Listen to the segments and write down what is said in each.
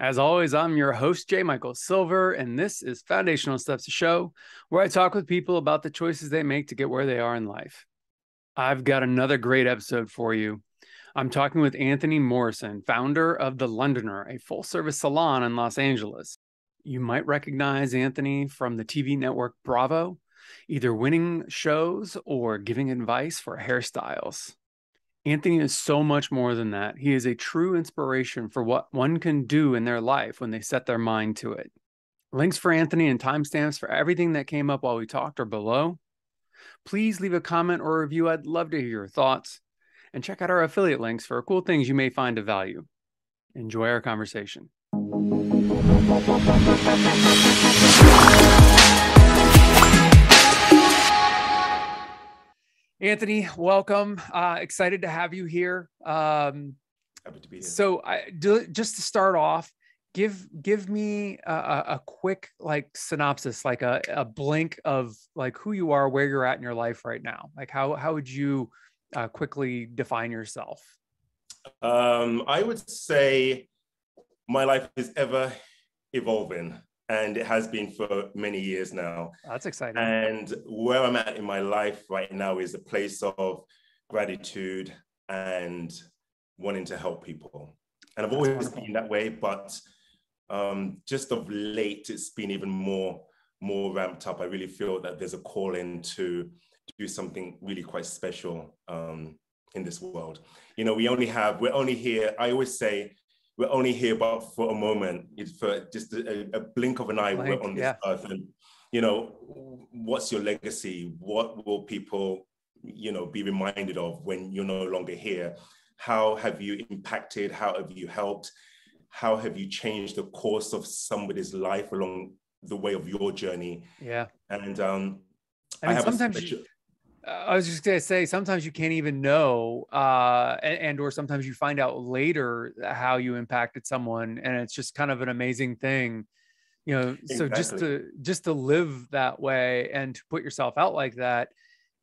As always, I'm your host, J. Michael Silver, and this is Foundational Steps to Show, where I talk with people about the choices they make to get where they are in life. I've got another great episode for you. I'm talking with Anthony Morrison, founder of The Londoner, a full service salon in Los Angeles. You might recognize Anthony from the TV network Bravo, either winning shows or giving advice for hairstyles. Anthony is so much more than that. He is a true inspiration for what one can do in their life when they set their mind to it. Links for Anthony and timestamps for everything that came up while we talked are below. Please leave a comment or review. I'd love to hear your thoughts. And check out our affiliate links for cool things you may find of value. Enjoy our conversation. Anthony, welcome. Uh, excited to have you here. Um, Happy to be here. so, I do, just to start off, give give me a, a, quick like synopsis, like a, a blink of like who you are, where you're at in your life right now. Like how how would you uh, quickly define yourself? Um, I would say my life is ever evolving, and it has been for many years now. That's exciting. And where I'm at in my life right now is a place of gratitude and wanting to help people. And I've always wonderful. been that way, but um, just of late, it's been even more more ramped up. I really feel that there's a calling to do something really quite special um, in this world. You know, we only have we're only here. I always say we're only here, but for a moment, it's for just a, a blink of an eye. Blink, we're on this yeah. earth, and you know, what's your legacy? What will people, you know, be reminded of when you're no longer here? How have you impacted? How have you helped? How have you changed the course of somebody's life along the way of your journey? yeah. And um, I mean, have a sometimes uh, I was just gonna say sometimes you can't even know, uh, and, and or sometimes you find out later how you impacted someone, and it's just kind of an amazing thing, you know. So just to just to live that way and to put yourself out like that,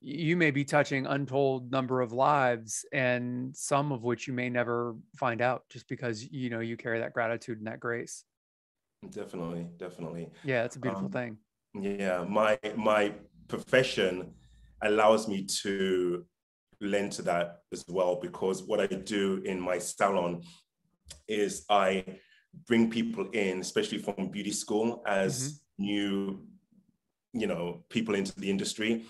you may be touching untold number of lives, and some of which you may never find out, just because you know you carry that gratitude and that grace. definitely, definitely. Yeah, it's a beautiful Um, thing. Yeah, my my profession allows me to lend to that as well because what I do in my salon is I bring people in, especially from beauty school, as mm-hmm. new, you know, people into the industry,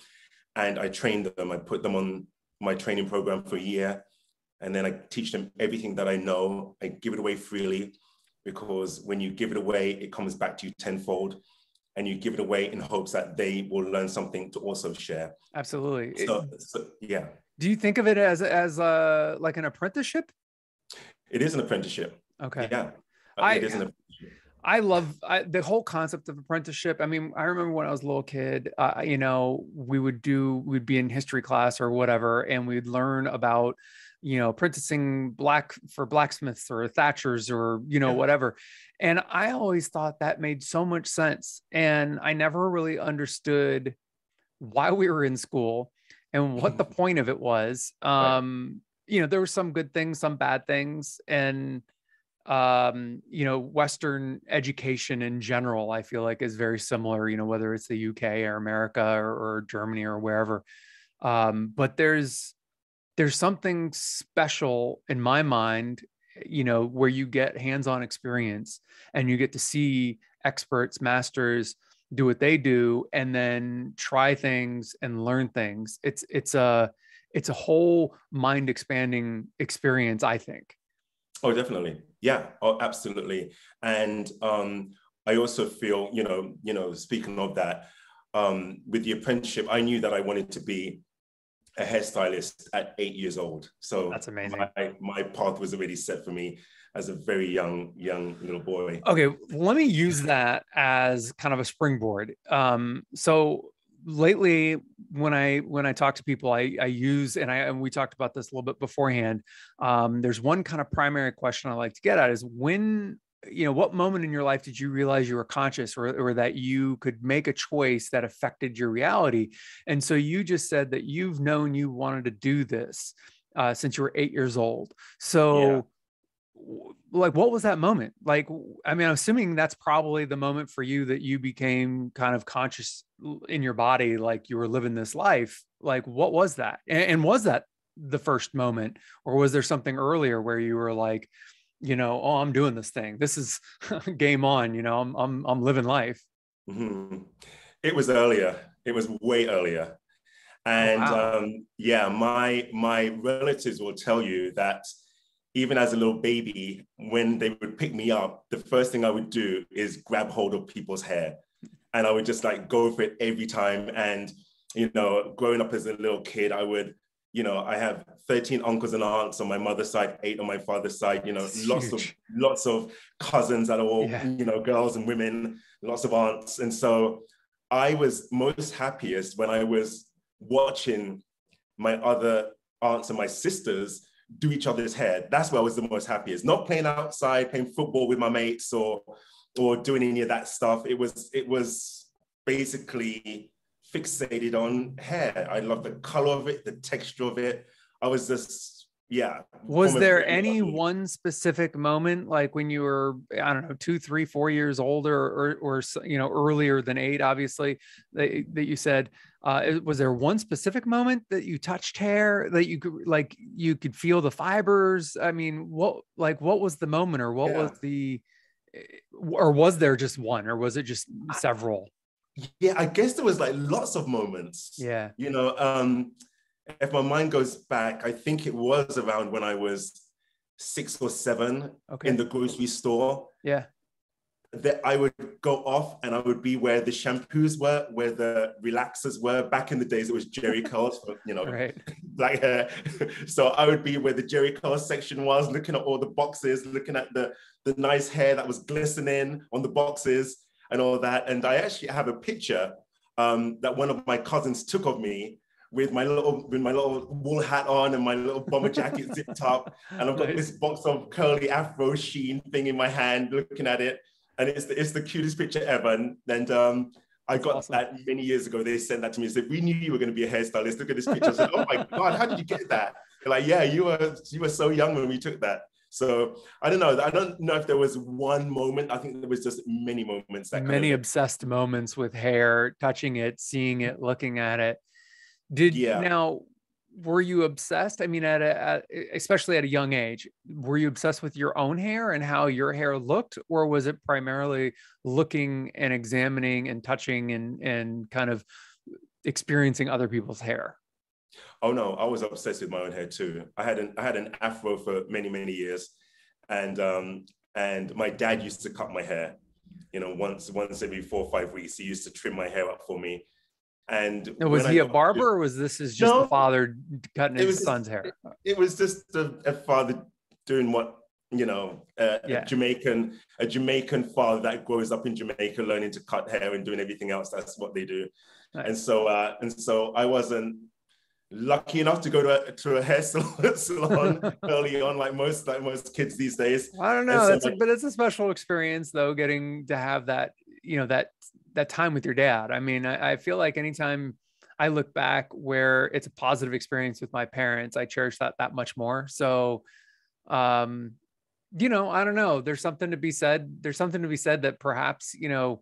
and I train them. I put them on my training program for a year, and then I teach them everything that I know. I give it away freely because when you give it away, it comes back to you tenfold and you give it away in hopes that they will learn something to also share. Absolutely. So, so yeah, do you think of it as as uh like an apprenticeship? it is an apprenticeship. Okay. Yeah, I- it is an apprenticeship. I love I, the whole concept of apprenticeship. I mean, I remember when I was a little kid, uh, you know, we would do, we'd be in history class or whatever, and we'd learn about, you know, apprenticing black for blacksmiths or Thatchers or, you know, Yeah. whatever. And I always thought that made so much sense. And I never really understood why we were in school and what the point of it was. Right. Um, you know, there were some good things, some bad things. And, um you know western education in general i feel like is very similar you know whether it's the uk or america or, or germany or wherever um but there's there's something special in my mind you know where you get hands-on experience and you get to see experts masters do what they do and then try things and learn things it's it's a it's a whole mind expanding experience i think Oh, definitely. Yeah. Oh, absolutely. And um, I also feel, you know, you know, speaking of that, um, with the apprenticeship, I knew that I wanted to be a hairstylist at eight years old. So That's amazing. My, my path was already set for me as a very young, young little boy. Okay, let me use that as kind of a springboard. Um, so lately, when I when I talk to people, I, I use and I and we talked about this a little bit beforehand. Um, there's one kind of primary question I like to get at is when you know what moment in your life did you realize you were conscious or, or that you could make a choice that affected your reality? And so you just said that you've known you wanted to do this uh, since you were eight years old. So Yeah. like what was that moment? Like i mean i'm assuming that's probably the moment for you that you became kind of conscious in your body like you were living this life. Like what was that? And, and was that the first moment or was there something earlier where you were like you know oh i'm doing this thing this is game on you know i'm i'm, I'm living life mm-hmm. it was earlier it was way earlier oh, and wow. um, yeah my my relatives will tell you that even as a little baby, when they would pick me up, the first thing I would do is grab hold of people's hair. And I would just like go for it every time. And, you know, growing up as a little kid, I would, you know, I have 13 uncles and aunts on my mother's side, eight on my father's side, you know, lots huge. of lots of cousins that are all, yeah. you know, girls and women, lots of aunts. And so I was most happiest when I was watching my other aunts and my sisters do each other's hair. That's where I was the most happiest. Not playing outside, playing football with my mates or or doing any of that stuff. It was it was basically fixated on hair. I love the color of it, the texture of it. I was just yeah was there any one specific moment like when you were i don't know two three four years older or or you know earlier than eight obviously that, that you said uh, was there one specific moment that you touched hair that you could like you could feel the fibers i mean what like what was the moment or what yeah. was the eh, or was there just one or was it just several yeah i guess there was like lots of moments yeah you know um if my mind goes back, I think it was around when I was six or seven okay. in the grocery store. Yeah. That I would go off and I would be where the shampoos were, where the relaxers were. Back in the days, it was Jheri curls for, you know, right. black hair. so I would be where the Jheri curls section was, looking at all the boxes, looking at the, the nice hair that was glistening on the boxes and all that. And I actually have a picture um, that one of my cousins took of me with my little with my little wool hat on and my little bomber jacket zipped up, and I've got nice. this box of curly Afro sheen thing in my hand, looking at it, and it's the, it's the cutest picture ever. And, and um, I got awesome. that many years ago. They sent that to me and said, "We knew you were going to be a hairstylist. Look at this picture." I said, "Oh my god, how did you get that?" They're like, "Yeah, you were you were so young when we took that." So I don't know. I don't know if there was one moment. I think there was just many moments. That many of... obsessed moments with hair, touching it, seeing it, looking at it. Did yeah. now were you obsessed? I mean, at a at, especially at a young age, were you obsessed with your own hair and how your hair looked, or was it primarily looking and examining and touching and and kind of experiencing other people's hair? Oh no, I was obsessed with my own hair too. I had an I had an afro for many many years, and um, and my dad used to cut my hair. You know, once once every four or five weeks, he used to trim my hair up for me and now, was he a barber, or was this is just no, the father cutting his son's hair? It was just a, a father doing what you know, a, yeah. a, Jamaican, a Jamaican father that grows up in Jamaica, learning to cut hair and doing everything else. That's what they do. Nice. And so, uh, and so, I wasn't lucky enough to go to a, to a hair salon early on, like most like most kids these days. I don't know, so, a, but it's a special experience though, getting to have that, you know, that that time with your dad. I mean, I, I feel like anytime I look back where it's a positive experience with my parents, I cherish that that much more. So, um, you know, I don't know. There's something to be said. There's something to be said that perhaps you know,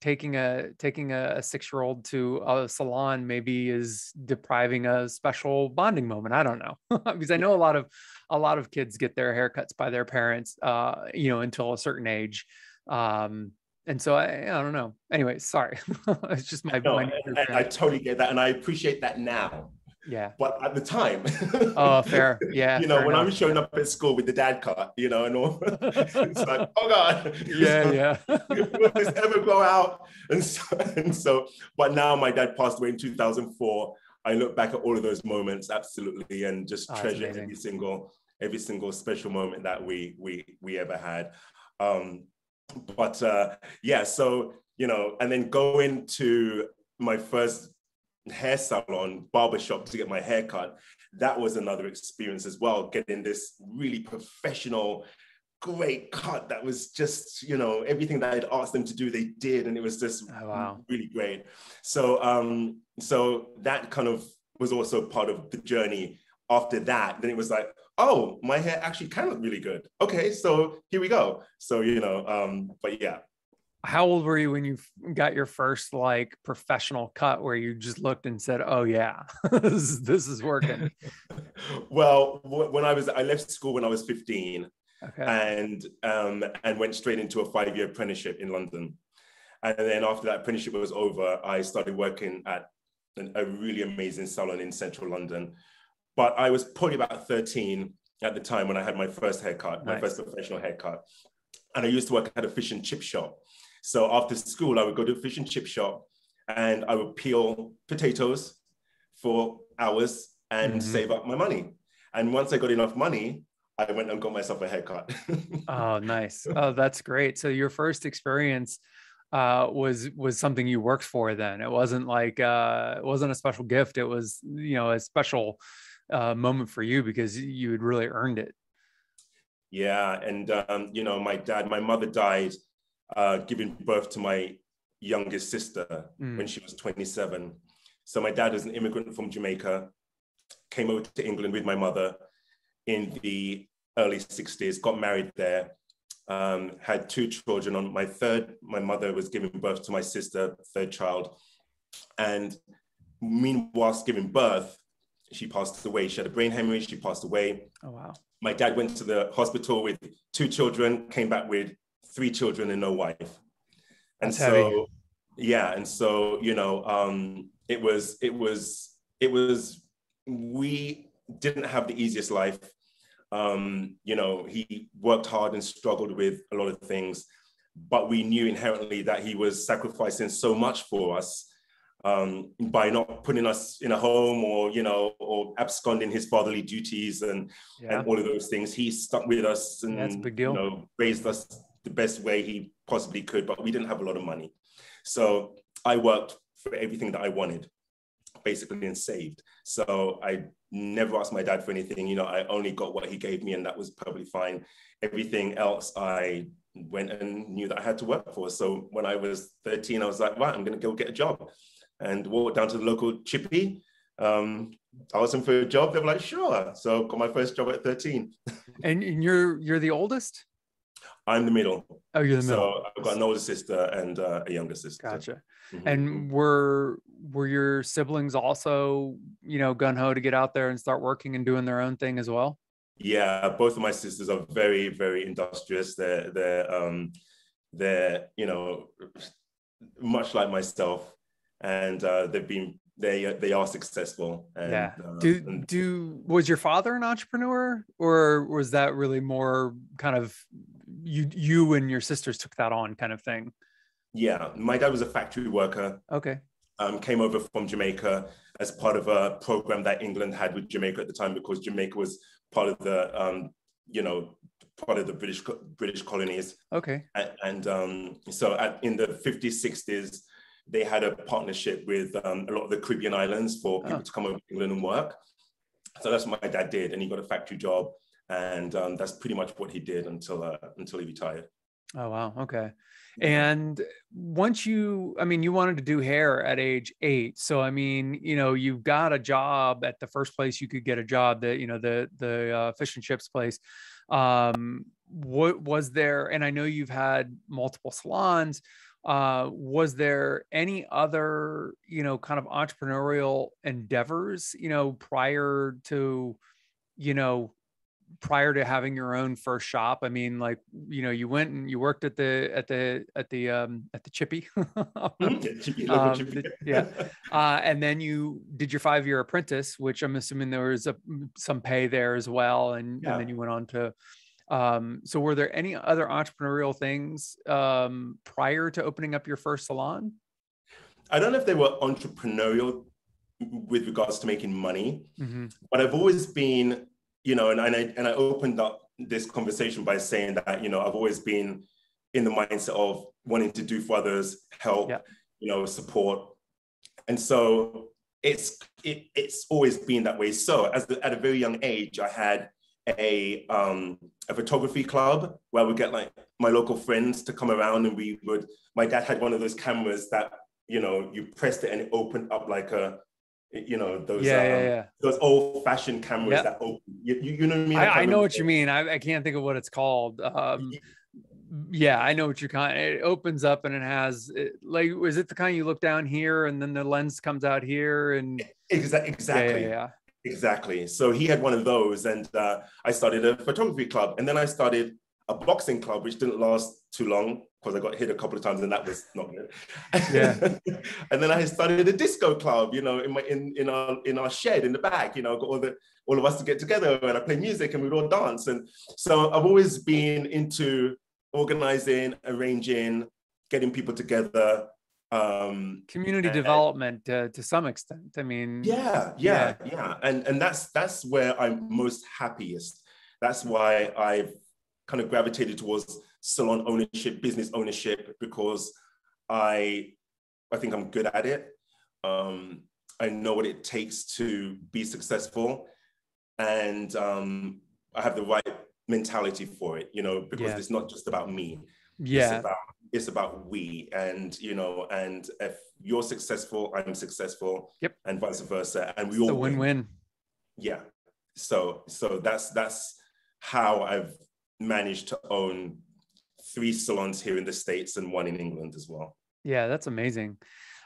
taking a taking a, a six year old to a salon maybe is depriving a special bonding moment. I don't know because I know a lot of a lot of kids get their haircuts by their parents, uh, you know, until a certain age. Um, and so I, I don't know. Anyway, sorry. it's just my. No, my I, I, totally get that, and I appreciate that now. Yeah. But at the time. oh, fair. Yeah. you know, when enough. I'm showing up at school with the dad cut, you know, and all, it's like, oh god. Yeah, yeah. Will this ever go out? And so, and so, but now my dad passed away in 2004. I look back at all of those moments absolutely, and just oh, treasure every single every single special moment that we we we ever had. Um, but uh, yeah, so you know, and then going to my first hair salon, barbershop to get my hair cut. That was another experience as well, getting this really professional, great cut that was just, you know, everything that I'd asked them to do, they did. And it was just oh, wow. really great. So um, so that kind of was also part of the journey after that. Then it was like, oh, my hair actually can look really good. Okay, so here we go. So, you know, um, but yeah. How old were you when you got your first like professional cut where you just looked and said, oh, yeah, this, is, this is working? well, when I was, I left school when I was 15 okay. and, um, and went straight into a five year apprenticeship in London. And then after that apprenticeship was over, I started working at an, a really amazing salon in central London but I was probably about 13 at the time when I had my first haircut, nice. my first professional haircut. And I used to work at a fish and chip shop. So after school, I would go to a fish and chip shop and I would peel potatoes for hours and mm-hmm. save up my money. And once I got enough money, I went and got myself a haircut. oh, nice. Oh, that's great. So your first experience uh, was was something you worked for then. It wasn't like uh, it wasn't a special gift. It was, you know, a special uh, moment for you because you had really earned it. Yeah, and um, you know, my dad, my mother died uh, giving birth to my youngest sister mm. when she was 27. So my dad was an immigrant from Jamaica, came over to England with my mother in the early 60s, got married there, um, had two children. On my third, my mother was giving birth to my sister, third child. And meanwhile, giving birth, she passed away. She had a brain hemorrhage. She passed away. Oh, wow. My dad went to the hospital with two children, came back with three children and no wife. And That's so, heavy. yeah. And so, you know, um, it was, it was, it was, we didn't have the easiest life. Um, you know, he worked hard and struggled with a lot of things, but we knew inherently that he was sacrificing so much for us um, by not putting us in a home or you know or absconding his fatherly duties and yeah. and all of those things he stuck with us and a big deal you know raised us the best way he possibly could but we didn't have a lot of money so i worked for everything that i wanted basically and saved so i never asked my dad for anything you know i only got what he gave me and that was perfectly fine everything else i went and knew that i had to work for so when i was 13 i was like right i'm going to go get a job and walked down to the local chippy. Um, I was in for a job. They were like, sure. So got my first job at 13. and you're you're the oldest? I'm the middle. Oh, you're the middle. So I've got an older sister and uh, a younger sister. Gotcha. Mm-hmm. And were were your siblings also, you know, gun ho to get out there and start working and doing their own thing as well? Yeah, both of my sisters are very, very industrious. They're they're um they're you know much like myself and uh, they've been they they are successful. And, yeah. Uh, do and, do was your father an entrepreneur, or was that really more kind of you you and your sisters took that on kind of thing? Yeah, my dad was a factory worker. Okay. Um, came over from Jamaica as part of a program that England had with Jamaica at the time because Jamaica was part of the um, you know part of the British British colonies. Okay. And, and um, so at, in the 50s, 60s, they had a partnership with um, a lot of the Caribbean islands for people oh. to come over to England and work. So that's what my dad did, and he got a factory job, and um, that's pretty much what he did until uh, until he retired. Oh wow, okay. And once you, I mean, you wanted to do hair at age eight, so I mean, you know, you got a job at the first place you could get a job, that you know, the the uh, fish and chips place. Um, what was there? And I know you've had multiple salons uh, was there any other you know kind of entrepreneurial endeavors you know prior to you know prior to having your own first shop i mean like you know you went and you worked at the at the at the um at the chippy, mm, um, the, yeah uh, and then you did your five year apprentice which i'm assuming there was a, some pay there as well and, yeah. and then you went on to um, so were there any other entrepreneurial things um, prior to opening up your first salon? I don't know if they were entrepreneurial with regards to making money, mm-hmm. but I've always been, you know, and, and I and I opened up this conversation by saying that, you know, I've always been in the mindset of wanting to do for others, help, yeah. you know, support. And so it's it, it's always been that way. So as the, at a very young age, I had a um, a photography club where we get like my local friends to come around and we would. My dad had one of those cameras that you know you pressed it and it opened up like a you know those yeah, um, yeah, yeah. those old fashioned cameras Yep. that open. You, you, know what I mean? I, can't I know what you mean. I, I can't think of what it's called. Um, yeah, I know what you're kind. It opens up and it has it, like, is it the kind you look down here and then the lens comes out here and exactly. yeah, yeah. Exactly. So he had one of those, and uh, I started a photography club, and then I started a boxing club, which didn't last too long because I got hit a couple of times, and that was not good. Yeah. and then I started a disco club, you know, in my in in our in our shed in the back. You know, got all the all of us to get together, and I play music, and we'd all dance. And so I've always been into organizing, arranging, getting people together. Um, community and- development uh, to some extent. I mean, yeah, yeah, yeah, And and that's that's where I'm most happiest. That's why I've kind of gravitated towards salon ownership, business ownership, because I I think I'm good at it. Um, I know what it takes to be successful, and um, I have the right mentality for it. You know, because Yeah. it's not just about me. It's yeah, about it's about we and you know and if you're successful i'm successful Yep. and vice versa and we it's all win. win-win. yeah so so that's that's how i've managed to own three salons here in the states and one in england as well Yeah, that's amazing.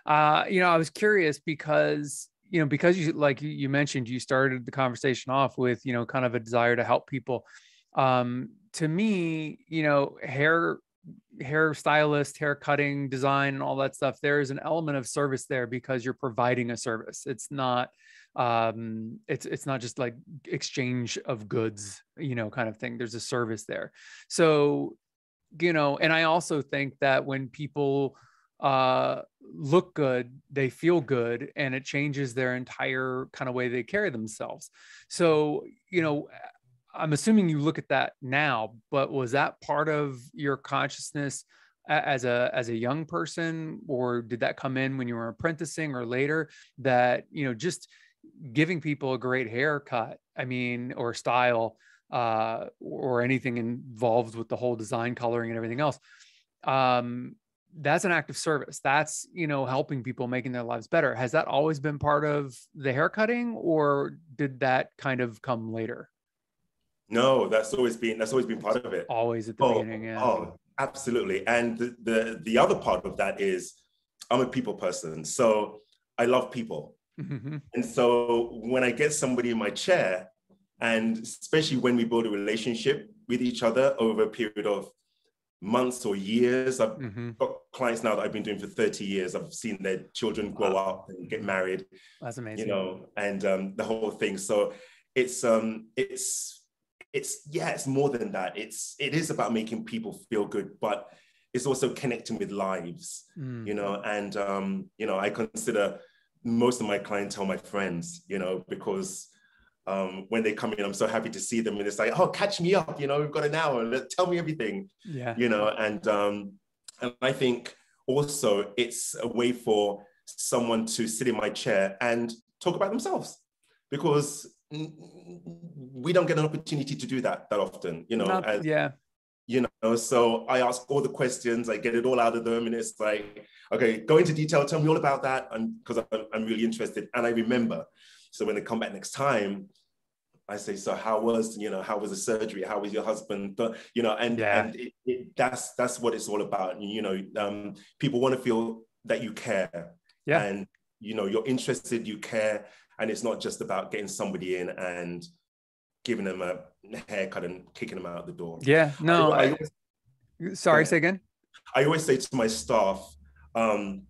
Uh, you know, I was curious because you know because you like you- mentioned you started the conversation off with you know kind of a desire to help people. Um, to me, you know, hair hair stylist, hair cutting, design, and all that stuff. There is an element of service there because you're providing a service. It's not um it's it's not just like exchange of goods you know kind of thing. There's a service there. So you know and i also think that when people uh look good they feel good and it changes their entire kind of way they carry themselves. So you know i'm assuming you look at that now but was that part of your consciousness as a as a young person or did that come in when you were apprenticing or later that you know just giving people a great haircut i mean or style uh or anything involved with the whole design coloring and everything else um that's an act of service. That's you know helping people making their lives better. Has that always been part of the haircutting or did that kind of come later? No that's always been that's always been part of it. Always at the oh, beginning yeah. oh absolutely. And the, the the other part of that is i'm a people person so i love people Mhm. And so when I get somebody in my chair, and especially when we build a relationship with each other over a period of months or years, I've Mhm. got clients now that I've been doing for 30 years. I've seen their children grow up and get married, that's amazing you know, and um, the whole thing. So it's um it's it's yeah, it's more than that. It's it is about making people feel good, but it's also connecting with lives Mm. you know and um you know i consider most of my clientele my friends you know because um when they come in i'm so happy to see them and it's like oh catch me up you know we've got an hour let tell me everything yeah. you know and um and i think also it's a way for someone to sit in my chair and talk about themselves because we don't get an opportunity to do that that often you know Not- as, yeah you know so i ask all the questions i get it all out of them and it's like okay go into detail tell me all about that and because I'm, I'm really interested and i remember so when they come back next time i say so how was you know how was the surgery how was your husband But, you know and Yeah. and it, it, that's that's what it's all about you know um, people want to feel that you care Yeah. and you know you're interested you care and it's not just about getting somebody in and giving them a haircut and kicking them out the door yeah no I, I always sorry Yeah. say again I always say to my staff, um,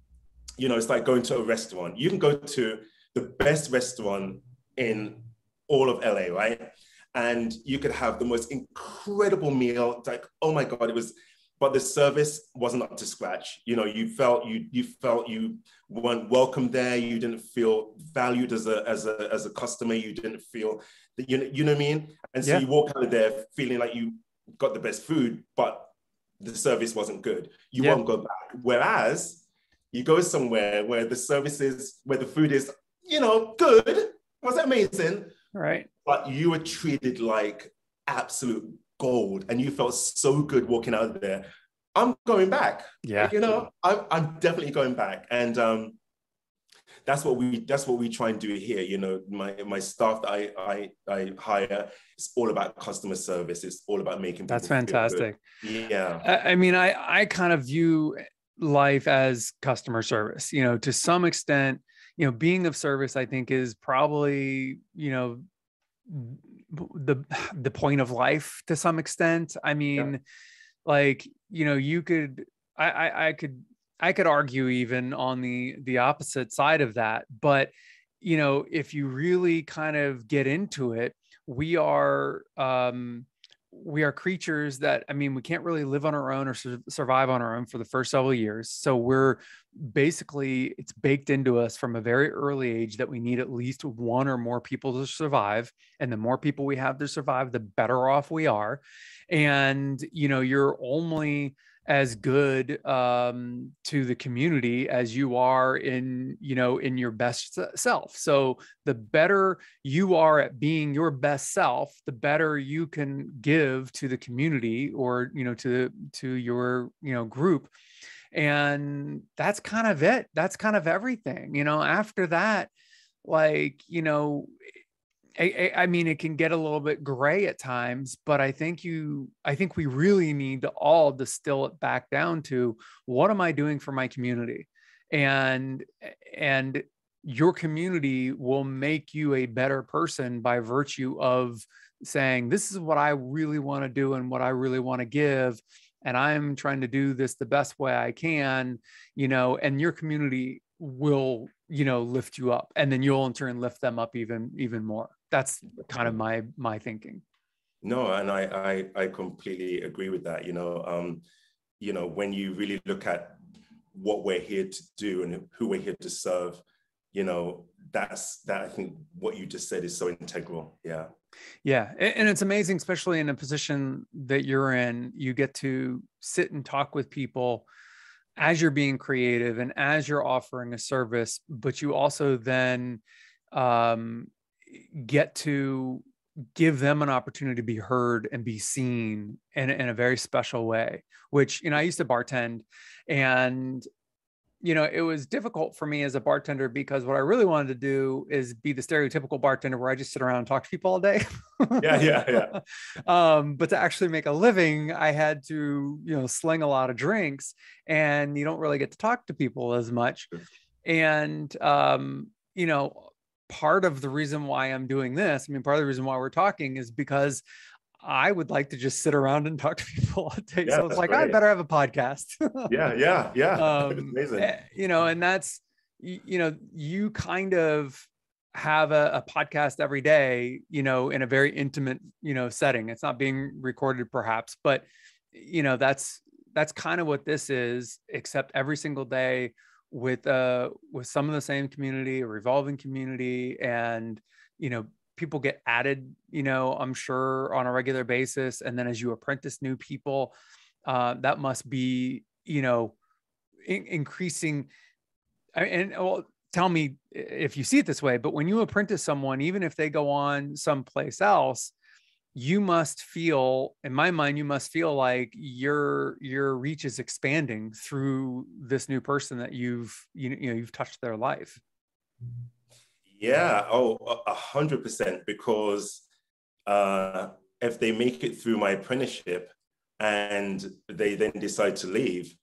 you know, it's like going to a restaurant. You can go to the best restaurant in all of LA, right? And you could have the most incredible meal. It's like, oh my God, it was, but the service wasn't up to scratch. You know, you felt you you felt you weren't welcome there. You didn't feel valued as a as a as a customer. You didn't feel you know, you know what I mean. And so Yeah. you walk out of there feeling like you got the best food, but the service wasn't good. You Yeah. won't go back. Whereas you go somewhere where the service is, where the food is, you know, good, was amazing, right but you were treated like absolute gold and you felt so good walking out of there. I'm going back. yeah You know, I'm, I'm definitely going back. And um, that's what we that's what we try and do here you know my my staff that i i, I hire it's all about customer service. It's all about making that's fantastic. Yeah. I, I mean i i kind of view life as customer service you know to some extent you know being of service i think is probably you know the the point of life to some extent. I mean yeah. like you know you could I, I i could I could argue even on the the opposite side of that. But you know, if you really kind of get into it, we are um, we are creatures that I mean, we can't really live on our own or su- survive on our own for the first several years. So we're basically it's baked into us from a very early age that we need at least one or more people to survive, and the more people we have to survive, the better off we are. And you know, you're only as good um, to the community as you are in you know in your best self. So the better you are at being your best self the better you can give to the community or you know to to your you know group. And that's kind of it. That's kind of everything you know. After that like you know I, I, mean, it can get a little bit gray at times, but I think you, I think we really need to all distill it back down to what am I doing for my community, and and your community will make you a better person by virtue of saying this is what I really want to do and what I really want to give, and I'm trying to do this the best way I can, you know, and your community will you know lift you up and then you'll in turn lift them up even even more that's kind of my my thinking. No and i i, I completely agree with that you know um you know when you really look at what we're here to do and who we're here to serve you know that's that i think what you just said is so integral yeah. Yeah and it's amazing especially in a position that you're in you get to sit and talk with people as you're being creative and as you're offering a service but you also then um, get to give them an opportunity to be heard and be seen in, in a very special way which you know i used to bartend and you know it was difficult for me as a bartender because what i really wanted to do is be the stereotypical bartender where i just sit around and talk to people all day. Yeah yeah yeah. Um, but to actually make a living i had to you know sling a lot of drinks and you don't really get to talk to people as much. And um, you know part of the reason why I'm doing this, I mean, part of the reason why we're talking is because I would like to just sit around and talk to people all day. Yeah, so it's like, great. I better have a podcast. yeah, yeah, yeah. Um, amazing. Eh, you know, and that's, you know, you kind of have a, a, podcast every day, you know, in a very intimate, you know, setting. It's not being recorded perhaps, but, you know, that's, that's kind of what this is, except every single day with uh with some of the same community a revolving community and you know people get added you know i'm sure on a regular basis and then as you apprentice new people uh, that must be you know in- increasing and well tell me if you see it this way but when you apprentice someone even if they go on someplace else you must feel in my mind you must feel like your your reach is expanding through this new person that you've you, you know you've touched their life yeah oh a hundred percent because uh if they make it through my apprenticeship and they then decide to leave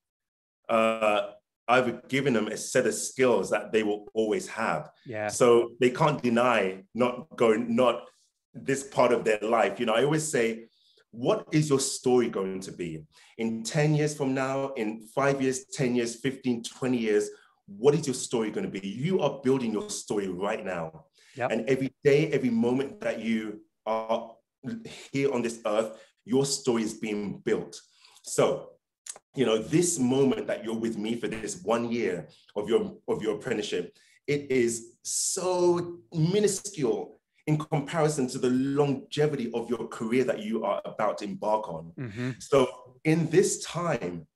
uh I've given them a set of skills that they will always have. Yeah. So they can't deny not going, not this part of their life. You know, I always say, what is your story going to be in 10 years from now, in five years, 10 years, 15, 20 years? What is your story going to be? You are building your story right now. Yep. And every day, every moment that you are here on this earth, your story is being built. So, you know, this moment that you're with me for this one year of your of your apprenticeship, it is so minuscule in comparison to the longevity of your career that you are about to embark on. Mm-hmm. So, in this time,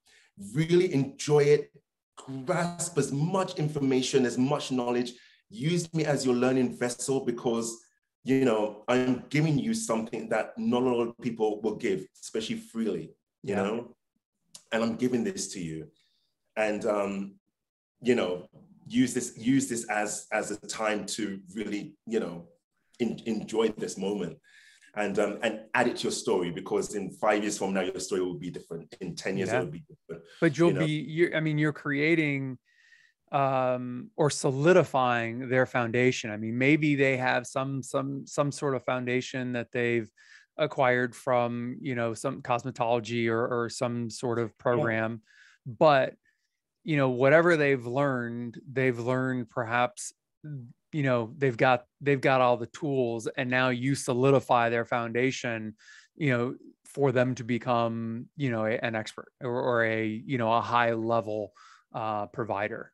really enjoy it, grasp as much information, as much knowledge. Use me as your learning vessel because you know I'm giving you something that not a lot of people will give, especially freely. You yeah. know, and I'm giving this to you, and um, you know, use this use this as as a time to really, you know, in, enjoy this moment and um, and add it to your story because in five years from now your story will be different in 10 years yeah. it will be different but you'll you know? be you i mean you're creating um, or solidifying their foundation i mean maybe they have some some some sort of foundation that they've acquired from you know some cosmetology or, or some sort of program yeah. but you know whatever they've learned they've learned perhaps you know they've got they've got all the tools and now you solidify their foundation you know for them to become you know a, an expert or, or, a you know a high level uh, provider.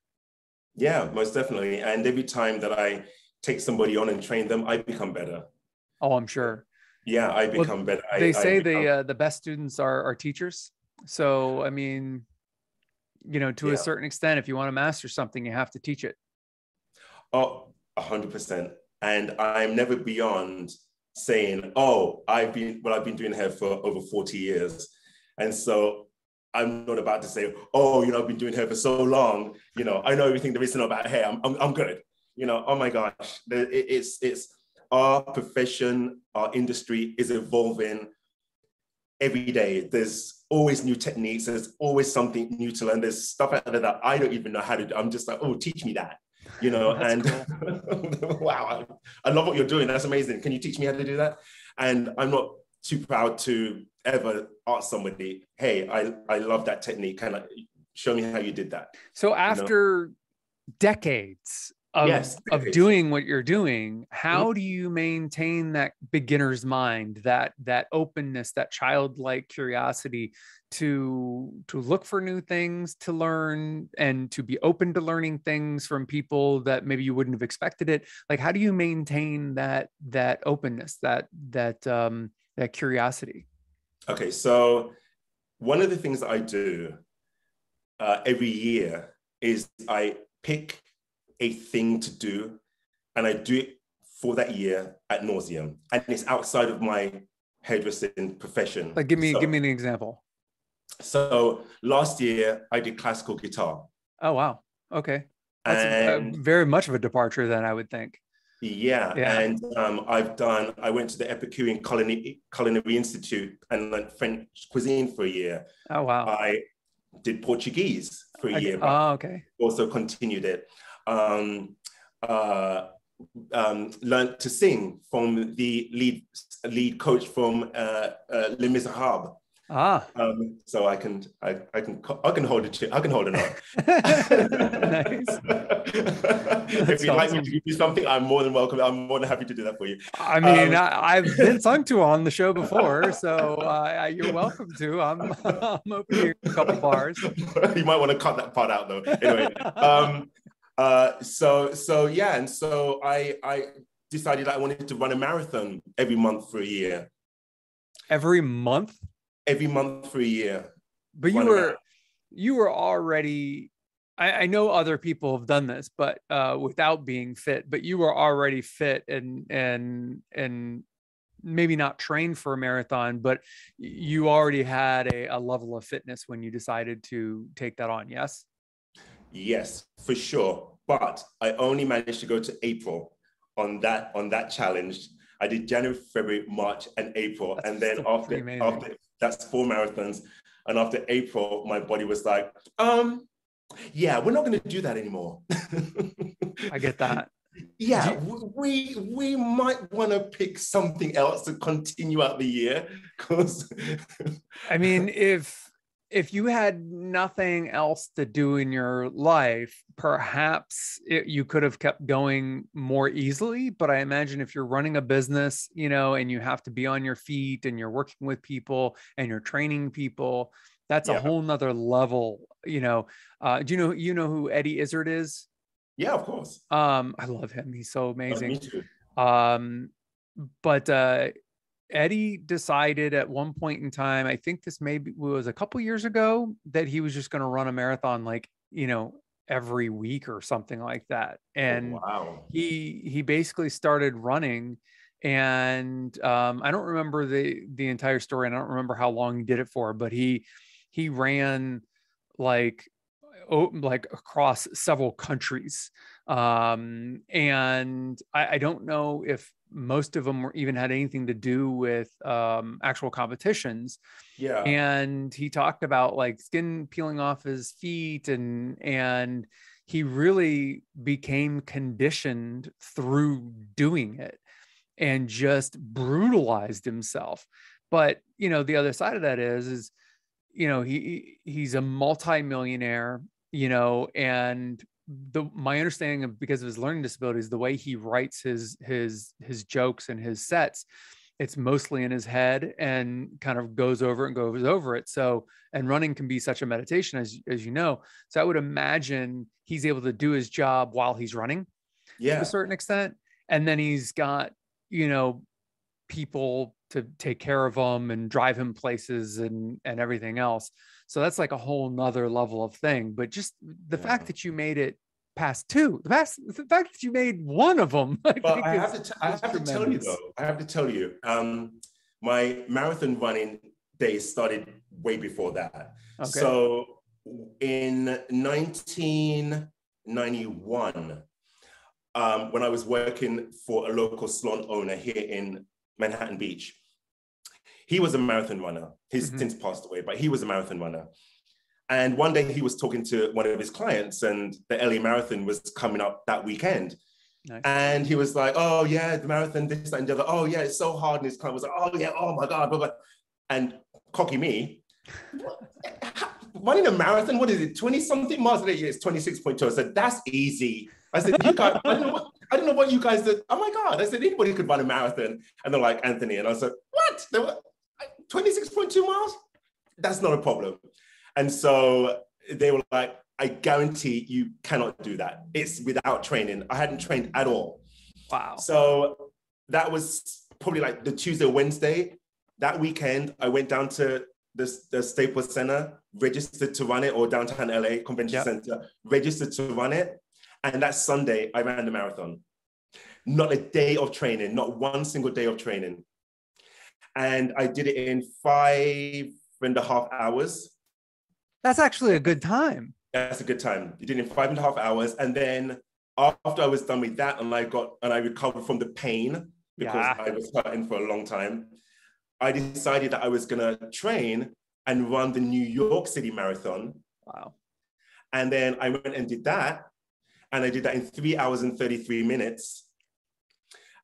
Yeah most definitely. And every time that i take somebody on and train them i become better. Oh i'm sure. Yeah i become well, better. I, they say become... the uh, the best students are are teachers. So i mean you know to yeah. a certain extent if you want to master something you have to teach it. Oh 100%. And I'm never beyond saying, oh, I've been, well, I've been doing hair for over 40 years. And so I'm not about to say, oh, you know, I've been doing hair for so long. You know, I know everything there is to know about hair. I'm, I'm, I'm good. You know, oh my gosh, it's, it's our profession, our industry is evolving every day. There's always new techniques. There's always something new to learn. There's stuff out there that I don't even know how to do. I'm just like, oh, teach me that you know, and cool. wow, I, I love what you're doing. That's amazing. Can you teach me how to do that? And I'm not too proud to ever ask somebody, hey, I, I love that technique. Can I show me how you did that? So after you know? decades of, yes, of doing what you're doing how do you maintain that beginner's mind that that openness that childlike curiosity to to look for new things to learn and to be open to learning things from people that maybe you wouldn't have expected it? Like how do you maintain that that openness that that um that curiosity? Okay so one of the things that i do uh, every year is i pick a thing to do and I do it for that year at nauseum. And it's outside of my hairdressing profession. Like give me so, give me an example. So last year I did classical guitar. Oh wow. Okay. That's and, a, very much of a departure than I would think. Yeah, yeah. and um, I've done. I went to the Epicurean Culinary, Culinary Institute and learned French cuisine for a year. Oh wow! I did Portuguese for a okay. year. Oh, okay. Also continued it um, uh, um, learned to sing from the lead lead coach from uh, uh, Les Miserables. Ah. Um, so I can I, I can I can hold it I can hold it on. nice. if you'd awesome. like me to give you something, I'm more than welcome. I'm more than happy to do that for you. I mean, um, I, have been sung to on the show before, so uh, you're welcome to. I'm I'm open to a couple bars. you might want to cut that part out though. Anyway, um, uh, so so yeah, and so I I decided I wanted to run a marathon every month for a year. Every month. Every month for a year. But you were you were already. I, I, know other people have done this, but uh, without being fit. But you were already fit and and and maybe not trained for a marathon, but you already had a, a level of fitness when you decided to take that on. Yes. Yes, for sure. But I only managed to go to April on that on that challenge. I did January, February, March, and April, that's and then after after that's four marathons. And after April, my body was like, um, yeah, we're not going to do that anymore. I get that. Yeah, we we might want to pick something else to continue out the year because I mean, if if you had nothing else to do in your life, perhaps it, you could have kept going more easily. But I imagine if you're running a business, you know, and you have to be on your feet and you're working with people and you're training people, that's yeah. a whole nother level. You know, uh, do you know you know who Eddie Izzard is? Yeah, of course. Um, I love him. He's so amazing. me too. Um, but uh, Eddie decided at one point in time, I think this maybe was a couple years ago, that he was just going to run a marathon like, you know, every week or something like that. Oh, and oh, wow. he he basically started running and um, I don't remember the the entire story and I don't remember how long he did it for, but he he ran like like across several countries. Um, and I, I, don't know if most of them were even had anything to do with um, actual competitions. Yeah. And he talked about like skin peeling off his feet and and he really became conditioned through doing it and just brutalized himself. But you know, the other side of that is is you know, he he's a multimillionaire, you know, and the my understanding of because of his learning disabilities, the way he writes his his his jokes and his sets, it's mostly in his head and kind of goes over and goes over it. So, and running can be such a meditation as as you know. So I would imagine he's able to do his job while he's running, yeah, to a certain extent, and then he's got you know people to take care of him and drive him places and and everything else so that's like a whole nother level of thing but just the yeah. fact that you made it past two the past the fact that you made one of them I, well, I have, to, t- I have to tell you though i have to tell you um my marathon running days started way before that okay. so in 1991 um, when I was working for a local salon owner here in Manhattan Beach. He was a marathon runner. He's mm-hmm. since passed away, but he was a marathon runner. And one day he was talking to one of his clients, and the LA Marathon was coming up that weekend. Nice. And he was like, "Oh yeah, the marathon, this that, and the other. Oh yeah, it's so hard." And his client was like, "Oh yeah, oh my god." Blah, blah. And cocky me, running a marathon, what is it, 20 something miles? Yeah, it's 26.2. I said, that's easy. I said, you guys, I don't know what, I don't know what you guys did. Oh my God. I said, anybody could run a marathon. And they're like, Anthony. And I said, what? They were 26.2 miles? That's not a problem. And so they were like, I guarantee you cannot do that. It's without training. I hadn't trained at all. Wow. So that was probably like the Tuesday, Wednesday. That weekend, I went down to the, the Staples Center, registered to run it, or downtown LA Convention yep. Center, registered to run it. And that Sunday, I ran the marathon. Not a day of training, not one single day of training. And I did it in five and a half hours. That's actually a good time. That's a good time. You did it in five and a half hours. And then after I was done with that and I got and I recovered from the pain because yeah. I was hurting for a long time, I decided that I was gonna train and run the New York City Marathon. Wow. And then I went and did that. And I did that in three hours and 33 minutes.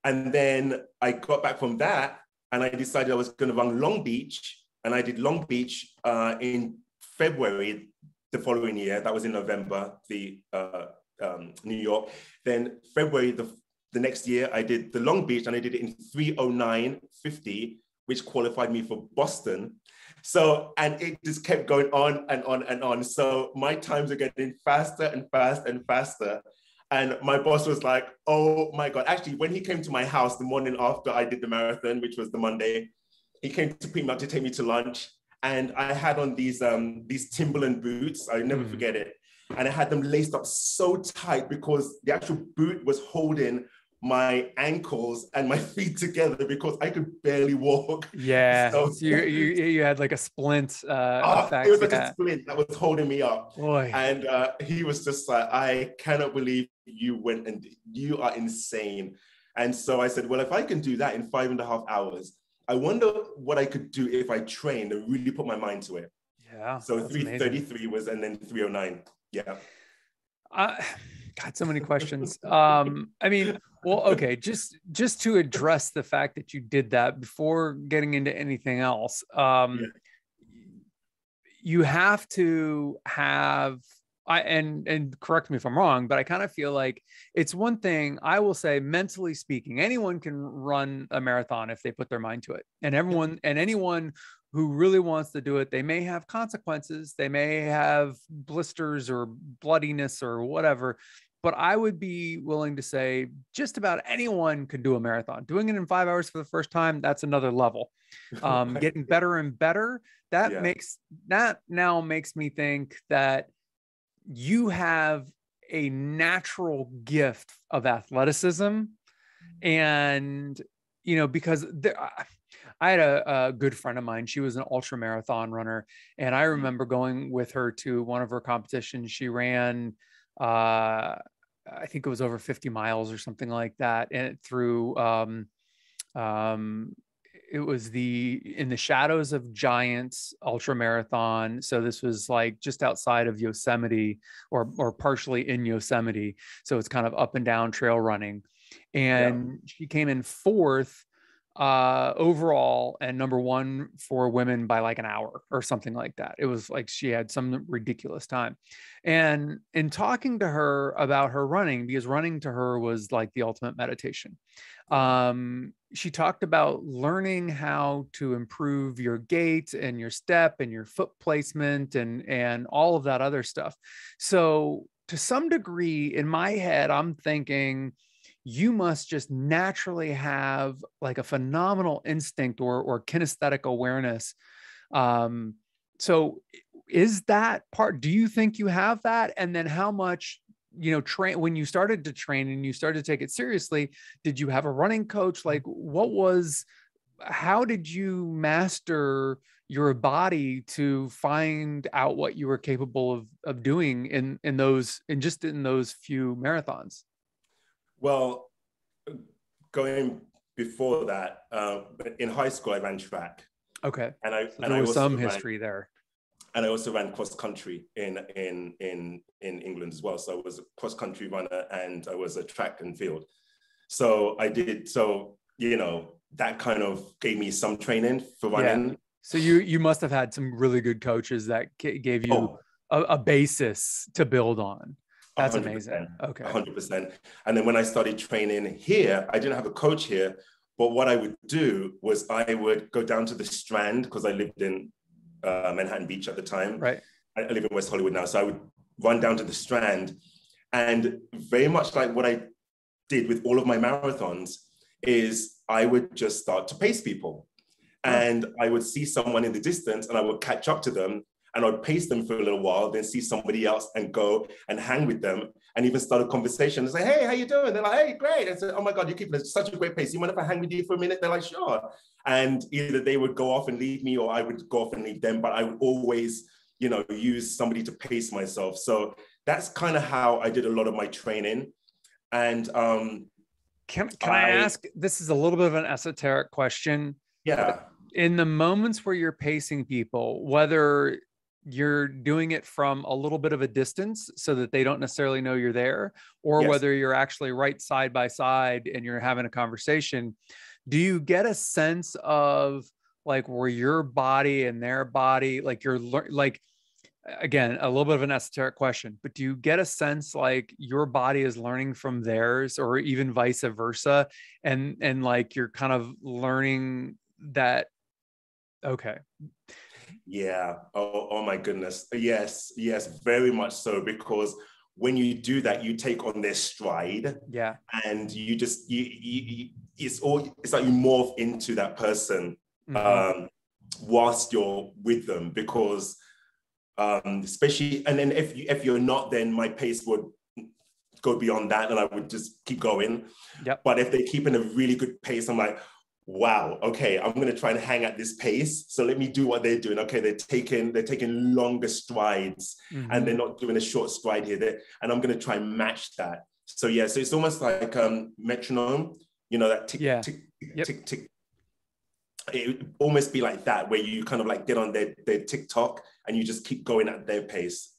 And then I got back from that and I decided I was going to run Long Beach. And I did Long Beach uh, in February the following year. That was in November, the uh, um, New York. Then February the, the next year, I did the Long Beach and I did it in 309.50, which qualified me for Boston. So, and it just kept going on and on and on. So my times are getting faster and faster and faster. And my boss was like, oh my God. Actually, when he came to my house the morning after I did the marathon, which was the Monday, he came to pick me up to take me to lunch. And I had on these um, these Timberland boots. I never mm. forget it. And I had them laced up so tight because the actual boot was holding my ankles and my feet together because I could barely walk. Yeah. So, you, you, you had like a splint. Uh, oh, effect. It was like yeah. a splint that was holding me up. Boy. And uh, he was just like, I cannot believe you went and you are insane. And so I said, well, if I can do that in five and a half hours, I wonder what I could do if I trained and really put my mind to it. Yeah. So 333 was, and then 309. Yeah. Uh, God, so many questions. Um, I mean, well, okay, just just to address the fact that you did that before getting into anything else, um, yeah. you have to have I and and correct me if I'm wrong, but I kind of feel like it's one thing I will say mentally speaking, anyone can run a marathon if they put their mind to it. And everyone and anyone who really wants to do it, they may have consequences, they may have blisters or bloodiness or whatever. But I would be willing to say just about anyone could do a marathon. Doing it in five hours for the first time, that's another level. Um, getting better and better, that yeah. makes that now makes me think that you have a natural gift of athleticism and you know because there I had a, a, good friend of mine. She was an ultra marathon runner, and I Mm-hmm. remember going with her to one of her competitions. She ran, uh, I think it was over 50 miles or something like that, and through. Um, um, it was the in the shadows of giants ultra marathon so this was like just outside of yosemite or or partially in yosemite so it's kind of up and down trail running and yeah. she came in fourth uh overall and number one for women by like an hour or something like that. It was like she had some ridiculous time. And in talking to her about her running because running to her was like the ultimate meditation um she talked about learning how to improve your gait and your step and your foot placement and and all of that other stuff. So to some degree in my head i'm thinking you must just naturally have like a phenomenal instinct or or kinesthetic awareness. Um so is that part do you think you have that? And then how much you know train when you started to train and you started to take it seriously did you have a running coach? Like what was how did you master your body to find out what you were capable of of doing in in those in just in those few marathons well going before that uh, in high school i ran track okay and i so and there I was some ran, history there and I also ran cross country in in in in England as well. So I was a cross country runner and I was a track and field. So I did so you know that kind of gave me some training for running. Yeah. So you you must have had some really good coaches that gave you Oh. a, a basis to build on. That's 100%, amazing. Okay. 100%. And then when I started training here, I didn't have a coach here, but what I would do was I would go down to the Strand because I lived in uh, Manhattan Beach at the time. Right. I I live in West Hollywood now. So I would run down to the Strand. And very much like what I did with all of my marathons, is I would just start to pace people. And I would see someone in the distance and I would catch up to them and I'd pace them for a little while, then see somebody else and go and hang with them and even start a conversation and say, hey, how you doing? They're like, hey, great. I said, oh my God, you're keeping such a great pace. You mind if I hang with you for a minute? They're like, sure. And either they would go off and leave me or I would go off and leave them, but I would always, you know, use somebody to pace myself. So that's kind of how I did a lot of my training. And um, Can can I, I- ask? This is a little bit of an esoteric question. yeah, In the moments where you're pacing people, whether you're doing it from a little bit of a distance so that they don't necessarily know you're there, or Yes. whether you're actually right side by side and you're having a conversation, do you get a sense of like where your body and their body, like you're like again a little bit of an esoteric question but do you get a sense like your body is learning from theirs or even vice versa and and like you're kind of learning that okay yeah. Oh, oh my goodness. Yes, yes, very much so. Because when you do that, you take on their stride. yeah and you just you, you, it's all it's like you morph into that person Mhm. um whilst you're with them because um especially and then if you if you're not then my pace would go beyond that and i would just keep going Yep. but if they keep in a really good pace i'm like wow okay i'm going to try and hang at this pace so let me do what they're doing okay they're taking they're taking longer strides Mhm. and they're not doing a short stride here. They're, and I'm going to try and match that. So yeah, so it's almost like um, metronome. You know that tick Yeah. tick tick Yep. tick tick. It would almost be like that, where you kind of like get on their their TikTok and you just keep going at their pace.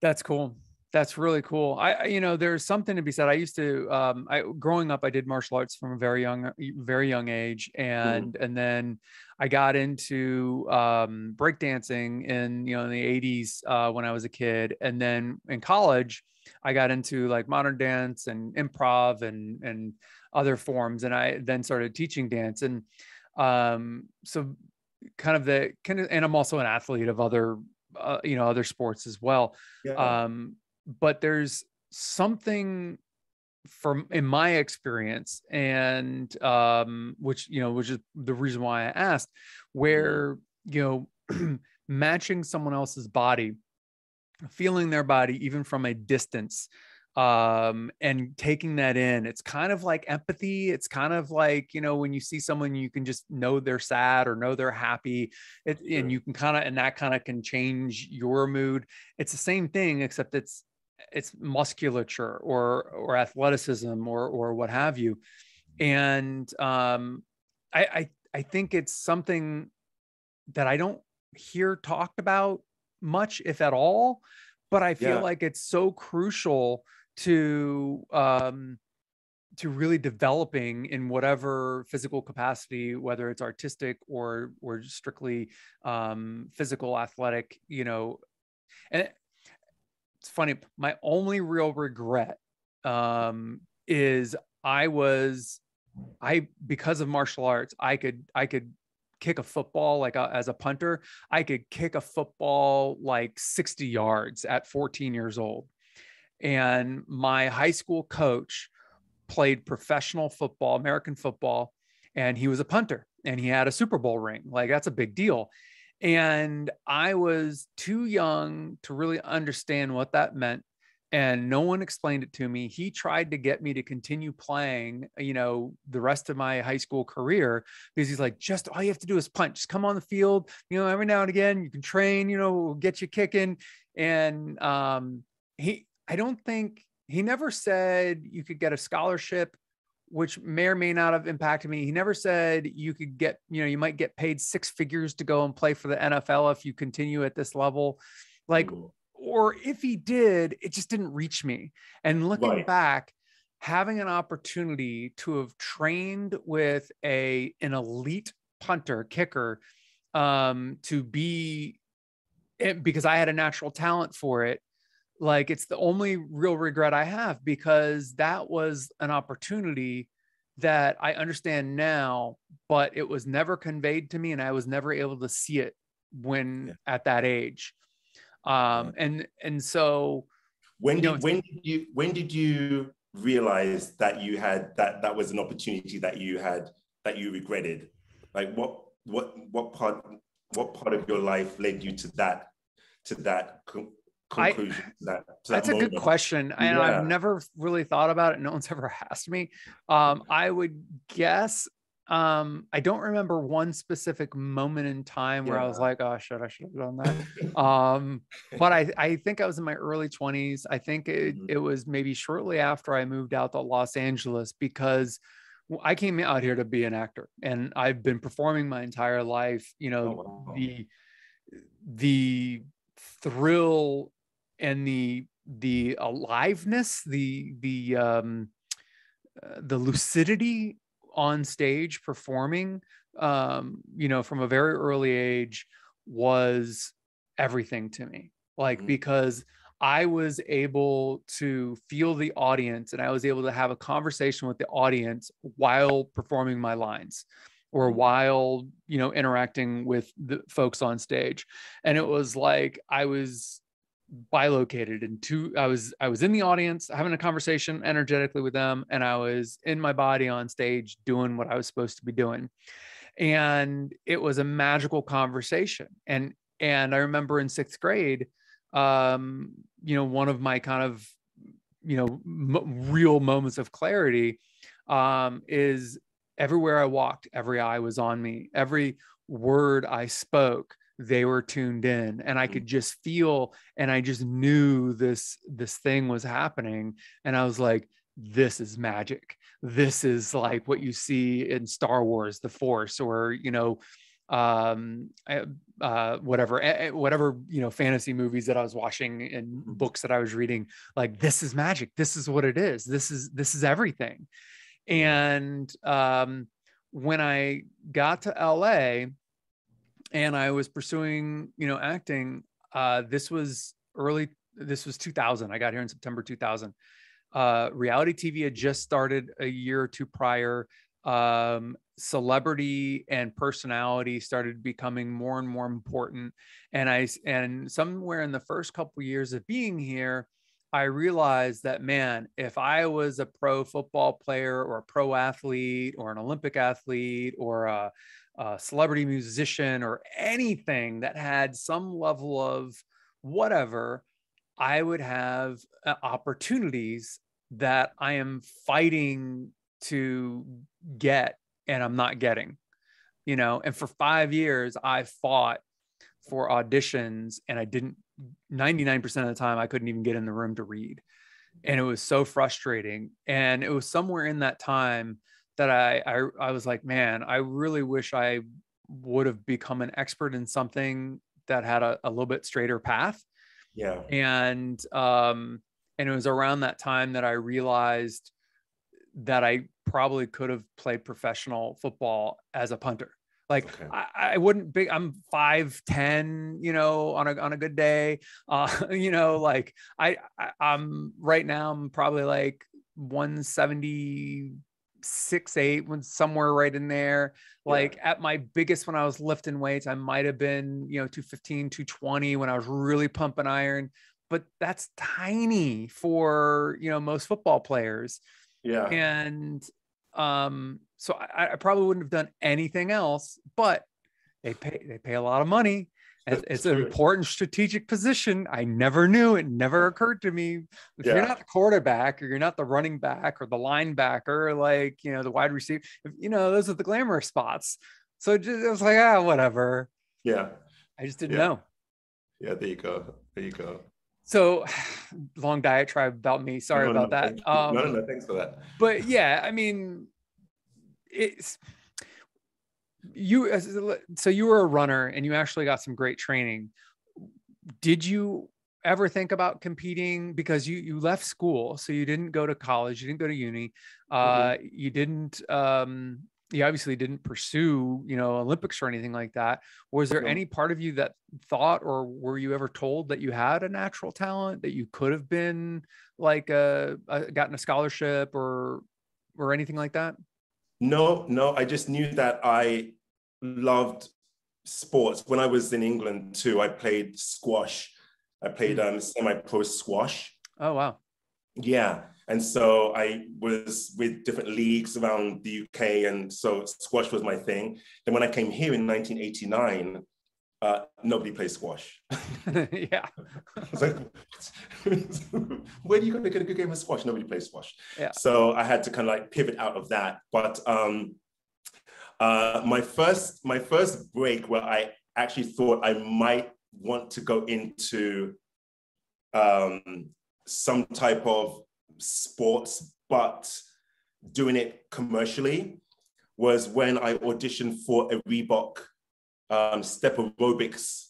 That's cool. That's really cool. I, you know, there's something to be said. I used to, um, I growing up, I did martial arts from a very young, very young age, and and then I got into um, breakdancing in you know in the 80s uh, when I was a kid, and then in college, I got into like modern dance and improv and and other forms, and I then started teaching dance, and um, so kind of the kind of, and I'm also an athlete of other, uh, you know, other sports as well Yeah. um but there's something from in my experience and um which you know which is the reason why i asked where you know matching someone else's body feeling their body even from a distance um and taking that in it's kind of like empathy. It's kind of like you know when you see someone you can just know they're sad or know they're happy. It, and you can kind of and that kind of can change your mood. It's the same thing except it's it's musculature or or athleticism or or what have you and um i i, I think it's something that i don't hear talked about much if at all but i feel yeah. like it's so crucial to um, to really developing in whatever physical capacity, whether it's artistic or or strictly um, physical, athletic. You know, and it's funny. My only real regret um, is I was I because of martial arts, I could I could kick a football like a, as a punter i could kick a football like 60 yards at 14 years old and my high school coach played professional football, American football, and he was a punter and he had a Super Bowl ring. Like that's a big deal. And I was too young to really understand what that meant. And no one explained it to me. He tried to get me to continue playing, you know, the rest of my high school career because he's like, just all you have to do is punch, just come on the field, you know, every now and again, you can train, you know, we'll get you kicking. And um, he, I don't think he never said you could get a scholarship, which may or may not have impacted me. He never said you could get, you know, you might get paid six figures to go and play for the NFL if you continue at this level. Like, or if he did, it just didn't reach me. And looking right. back, having an opportunity to have trained with a an elite punter kicker um to be eh, because I had a natural talent for it like it's the only real regret I have because that was an opportunity that I understand now, but it was never conveyed to me and I was never able to see it when yeah. at that age. Um, and and so when did know, when did you when did you realize that you had that that was an opportunity that you had that you regretted? Like what what what part what part of your life led you to that to that conclusion I, that, that's that a good question and yeah. i've never really thought about it no one's ever asked me um, i would guess um, i don't remember one specific moment in time where yeah. i was like oh shit i should have done that um, but I, I think i was in my early 20s i think it, mm-hmm. it was maybe shortly after i moved out to los angeles because I came out here to be an actor and I've been performing my entire life. You know, oh, wow. the the thrill and the the aliveness, the the um, uh, the lucidity on stage performing, um, you know, from a very early age was everything to me. Like mm-hmm. because I was able to feel the audience and I was able to have a conversation with the audience while performing my lines or mm-hmm. while you know interacting with the folks on stage and it was like i was bilocated and two i was i was in the audience having a conversation energetically with them and i was in my body on stage doing what i was supposed to be doing. And it was a magical conversation. And and i remember in sixth grade um you know one of my kind of you know m- real moments of clarity um is everywhere i walked every eye was on me. Every word i spoke they were tuned in and i could mm. just feel and i just knew this this thing was happening and i was like this is magic. This is like what you see in star wars the force or you know um uh whatever whatever you know fantasy movies that i was watching and mm-hmm. books that i was reading like this is magic. This is what it is. This is this is everything. And um when i got to la and I was pursuing, you know, acting. Uh, this was early. This was 2000. I got here in September 2000. Uh, reality TV had just started a year or two prior. Um, celebrity and personality started becoming more and more important. And I and somewhere in the first couple years of being here, I realized that man, if I was a pro football player or a pro athlete or an Olympic athlete or a a celebrity musician or anything that had some level of whatever, I would have uh, opportunities that I am fighting to get and I'm not getting, you know. And for five years, I fought for auditions and I didn't, 99% of the time, I couldn't even get in the room to read. And it was so frustrating. And it was somewhere in that time that I, I, I was like, man, I really wish I would have become an expert in something that had a, a little bit straighter path. Yeah. And, um, and it was around that time that I realized that I probably could have played professional football as a punter. Like okay. I, I, wouldn't be. I'm five ten, you know, on a on a good day. Uh, you know, like I, I I'm right now. I'm probably like 170 six eight when somewhere right in there. Like yeah. at my biggest when i was lifting weights i might have been you know 215 220 when i was really pumping iron but that's tiny for you know most football players. Yeah. And um so I, I probably wouldn't have done anything else but they pay they pay a lot of money it's, it's an important strategic position. I never knew. It never occurred to me. If yeah. you're not the quarterback or you're not the running back or the linebacker, like, you know, the wide receiver, you know, those are the glamorous spots. So it, just, it was like, ah, whatever. Yeah. I just didn't yeah. know. Yeah. There you go. There you go. So long diatribe about me. Sorry no, about no, that. Um, no, no. Thanks for that. But yeah, I mean, it's, you so you were a runner and you actually got some great training. Did you ever think about competing? Because you you left school so you didn't go to college you didn't go to uni. Uh mm-hmm. you didn't um you obviously didn't pursue you know olympics or anything like that. Was there any part of you that thought or were you ever told that you had a natural talent that you could have been like a, a gotten a scholarship or or anything like that no, no, I just knew that I loved sports. When I was in England too, I played squash. I played hmm. um, semi-pro squash. Oh wow! Yeah, and so I was with different leagues around the UK, and so squash was my thing. Then when I came here in 1989, uh, nobody plays squash. yeah. I was like, where do you go to get a good game of squash? Nobody plays squash. Yeah. So I had to kind of like pivot out of that. But um, uh, my first my first break where I actually thought I might want to go into um, some type of sports, but doing it commercially was when I auditioned for a Reebok um, step aerobics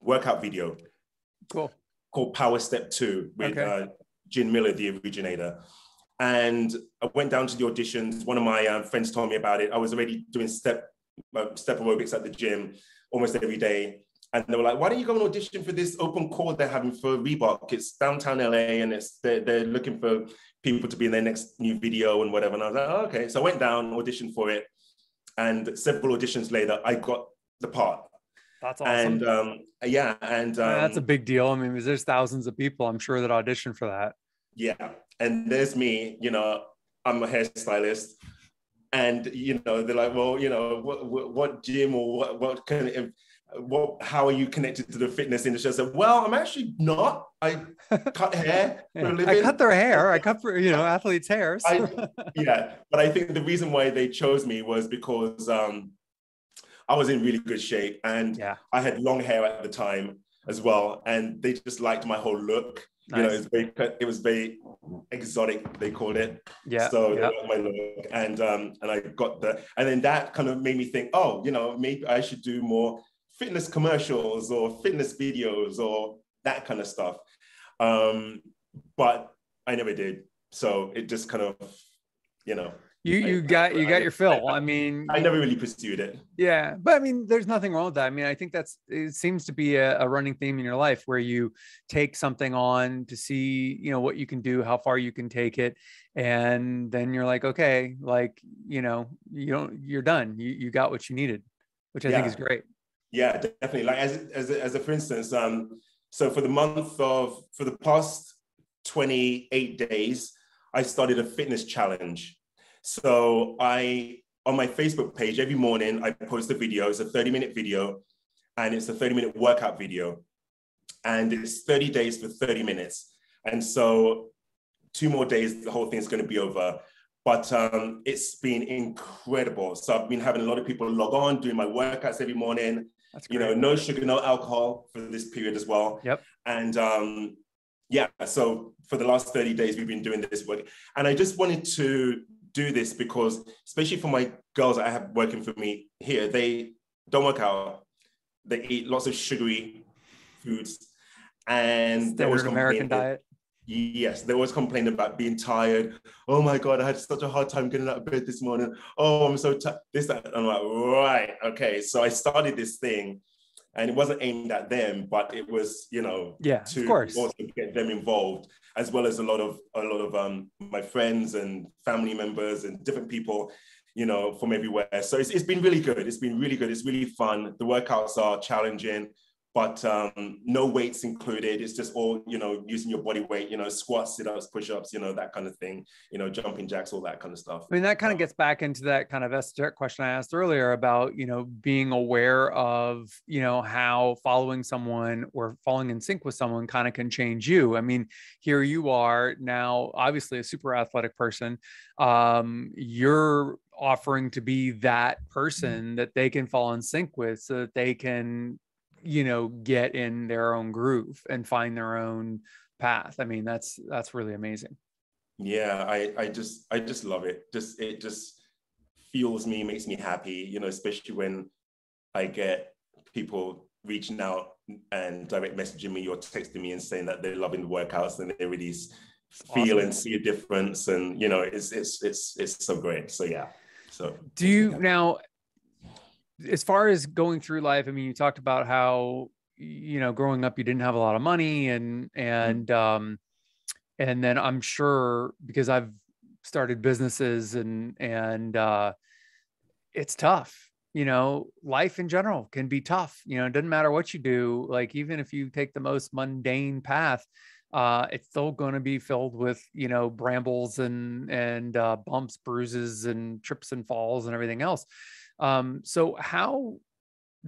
workout video. Cool. Called Power Step 2 with okay. uh, Gin Miller, the originator. And I went down to the auditions. One of my um, friends told me about it. I was already doing step uh, step aerobics at the gym almost every day. And they were like, why don't you go and audition for this open call they're having for Reebok? It's downtown LA and it's they're, they're looking for people to be in their next new video and whatever. And I was like, oh, okay. So I went down, auditioned for it. And several auditions later, I got the part. That's awesome. And um, yeah, and um, that's a big deal. I mean, there's thousands of people I'm sure that audition for that. Yeah, and there's me. You know, I'm a hairstylist, and you know they're like, well, you know, what what, what gym or what what kind of what how are you connected to the fitness industry? I said, well, I'm actually not. I cut hair yeah, I cut their hair. I cut for you know athletes' hairs. I, yeah, but I think the reason why they chose me was because um, I was in really good shape and yeah. I had long hair at the time as well. And they just liked my whole look. Nice. You know, it was very it was very exotic, they called it. Yeah. So yeah. my look. And um, and I got the and then that kind of made me think, oh, you know, maybe I should do more fitness commercials or fitness videos or that kind of stuff. Um, but I never did. So it just kind of, you know, you you got you got your fill. I, I, mean, I never really pursued it. Yeah, but I mean, there's nothing wrong with that. I mean, I think that's it seems to be a, a, running theme in your life where you take something on to see, you know, what you can do, how far you can take it, and then you're like, okay, like you know, you don't, you're done. You you got what you needed, which I yeah. think is great. Yeah, definitely. Like as as as a for instance, um, so for the month of for the past 28 days, I started a fitness challenge so I, on my Facebook page, every morning I post a video. It's a 30 minute video and it's a 30 minute workout video. and it's 30 days for 30 minutes. And so two more days, the whole thing is going to be over. But um, it's been incredible. So I've been having a lot of people log on, doing my workouts every morning. You know, no sugar, no alcohol for this period as well. Yep. And um, yeah, so for the last 30 days, we've been doing this work. And I just wanted to do this because, especially for my girls I have working for me here, they don't work out. They eat lots of sugary foods. And standard American diet. Yes, they always complain about being tired. Oh my God, I had such a hard time getting out of bed this morning. Oh, I'm so tired. This, that. I'm like, right, okay. So I started this thing and it wasn't aimed at them, but it was, you know, yeah, to of course. also get them involved, as well as a lot of a lot of um my friends and family members and different people, you know, from everywhere. So it's, it's been really good. It's been really good. It's really fun. The workouts are challenging but um, no weights included. It's just all, you know, using your body weight, you know, squats, sit ups, push ups, you know, that kind of thing, you know, jumping jacks, all that kind of stuff. I mean, that kind of gets back into that kind of esoteric question I asked earlier about, you know, being aware of, you know, how following someone or falling in sync with someone kind of can change you. I mean, here you are now, obviously a super athletic person. Um, you're offering to be that person that they can fall in sync with so that they can you know get in their own groove and find their own path. I mean that's that's really amazing. Yeah i i just i just love it. Just it just fuels me makes me happy you know especially when i get people reaching out and direct messaging me or texting me and saying that they're loving the workouts and they really feel and see a difference and you know it's it's it's it's so great. So yeah. So do you now as far as going through life, I mean, you talked about how you know growing up you didn't have a lot of money and mm-hmm. and um and then I'm sure because I've started businesses and and uh it's tough you know life in general can be tough you know it doesn't matter what you do like even if you take the most mundane path uh, it's still going to be filled with you know brambles and and uh, bumps bruises and trips and falls and everything else um, so how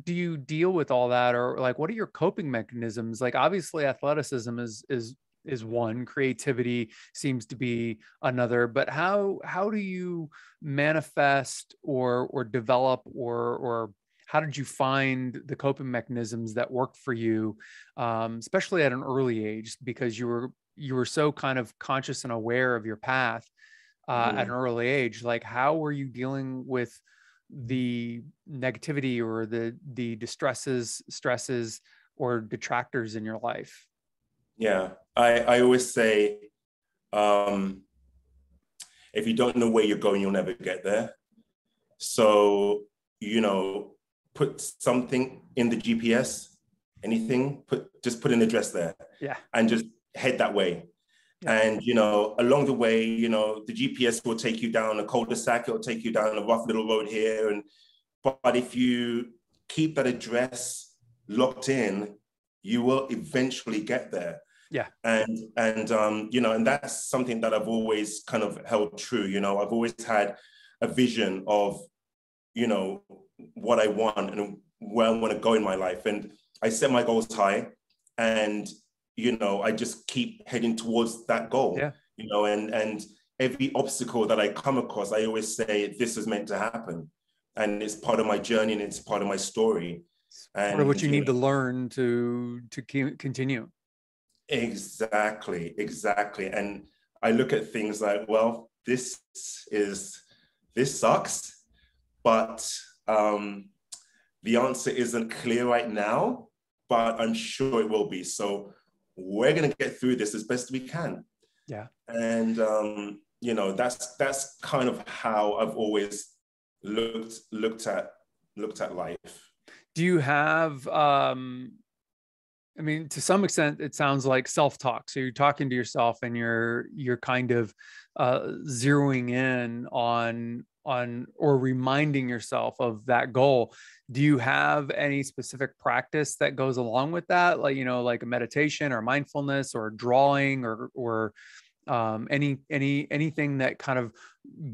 do you deal with all that or like what are your coping mechanisms like obviously athleticism is is is one creativity seems to be another but how how do you manifest or or develop or or how did you find the coping mechanisms that worked for you um, especially at an early age because you were you were so kind of conscious and aware of your path uh, mm. at an early age like how were you dealing with the negativity or the the distresses stresses or detractors in your life? Yeah. I i always say um if you don't know where you're going you'll never get there. So you know put something in the gps anything put just put an address there yeah. and just head that way and you know, along the way, you know, the GPS will take you down a cul-de-sac, it'll take you down a rough little road here. And but, if you keep that address locked in, you will eventually get there. Yeah. And and um, you know, and that's something that I've always kind of held true. You know, I've always had a vision of, you know, what I want and where I want to go in my life. And I set my goals high. And you know, I just keep heading towards that goal. Yeah. You know, and and every obstacle that I come across, I always say this is meant to happen, and it's part of my journey and it's part of my story. And part what you, you need to learn to to continue. Exactly, exactly. And I look at things like, well, this is this sucks, but um, the answer isn't clear right now, but I'm sure it will be. So we're going to get through this as best we can. Yeah. And, um, you know, that's, that's kind of how I've always looked, looked at, looked at life. Do you have, um, I mean, to some extent, it sounds like self-talk. So you're talking to yourself, and you're you're kind of uh, zeroing in on on or reminding yourself of that goal do you have any specific practice that goes along with that like you know like a meditation or mindfulness or drawing or or um, any any anything that kind of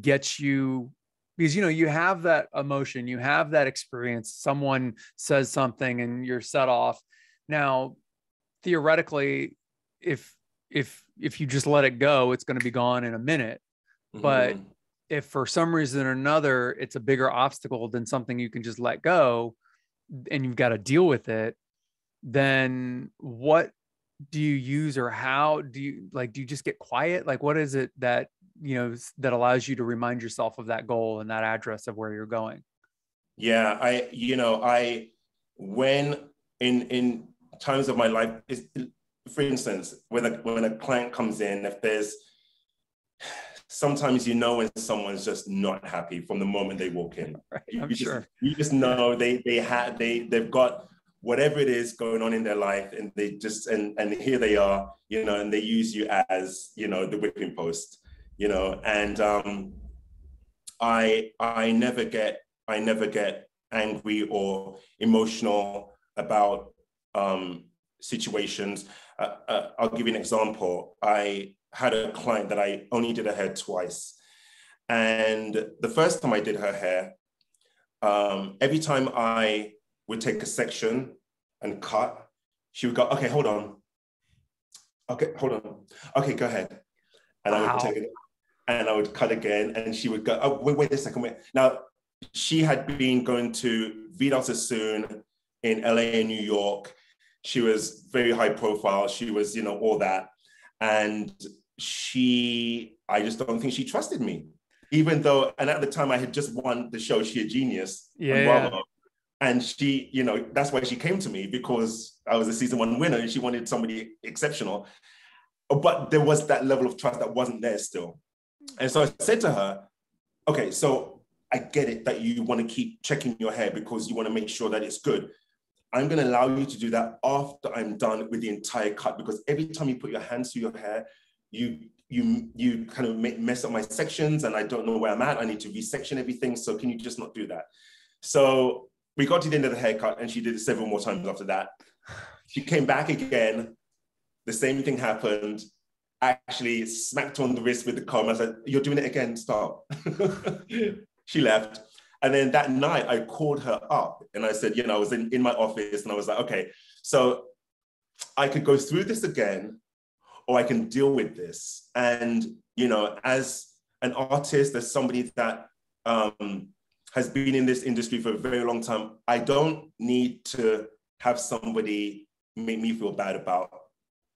gets you because you know you have that emotion you have that experience someone says something and you're set off now theoretically, if if if you just let it go, it's going to be gone in a minute. Mm-hmm. If for some reason or another it's a bigger obstacle than something you can just let go and you've got to deal with it, then what do you use or how do you like do you just get quiet? Like what is it that you know that allows you to remind yourself of that goal and that address of where you're going? Yeah, I you know, I when in in times of my life is for instance, when a when a client comes in, if there's sometimes you know when someone's just not happy from the moment they walk in. Right, you, I'm you sure. Just, you just know they they had they they've got whatever it is going on in their life and they just and and here they are you know and they use you as you know the whipping post you know and um i i never get i never get angry or emotional about um situations uh, uh, i'll give you an example i had a client that I only did her hair twice. And the first time I did her hair, um, every time I would take a section and cut, she would go, okay, hold on. Okay, hold on. Okay, go ahead. And wow. I would take it and I would cut again. And she would go, oh, wait, wait a second, wait. Now, she had been going to Vidal Sassoon in LA and New York. She was very high profile. She was, you know, all that. And she, I just don't think she trusted me. Even though, and at the time I had just won the show Shear Genius yeah. And she, you know, that's why she came to me because I was a season one winner and she wanted somebody exceptional. But there was that level of trust that wasn't there still. And so I said to her, okay, so I get it that you want to keep checking your hair because you want to make sure that it's good. I'm going to allow you to do that after I'm done with the entire cut because every time you put your hands through your hair, you you you kind of mess up my sections and I don't know where I'm at. I need to resection everything. So can you just not do that? So we got to the end of the haircut and she did it several more times after that. She came back again. The same thing happened. I Actually smacked on the wrist with the comb. I said, you're doing it again, stop. she left. And then that night I called her up and I said, you know, I was in, in my office and I was like, okay, so I could go through this again or I can deal with this. And, you know, as an artist, as somebody that um, has been in this industry for a very long time, I don't need to have somebody make me feel bad about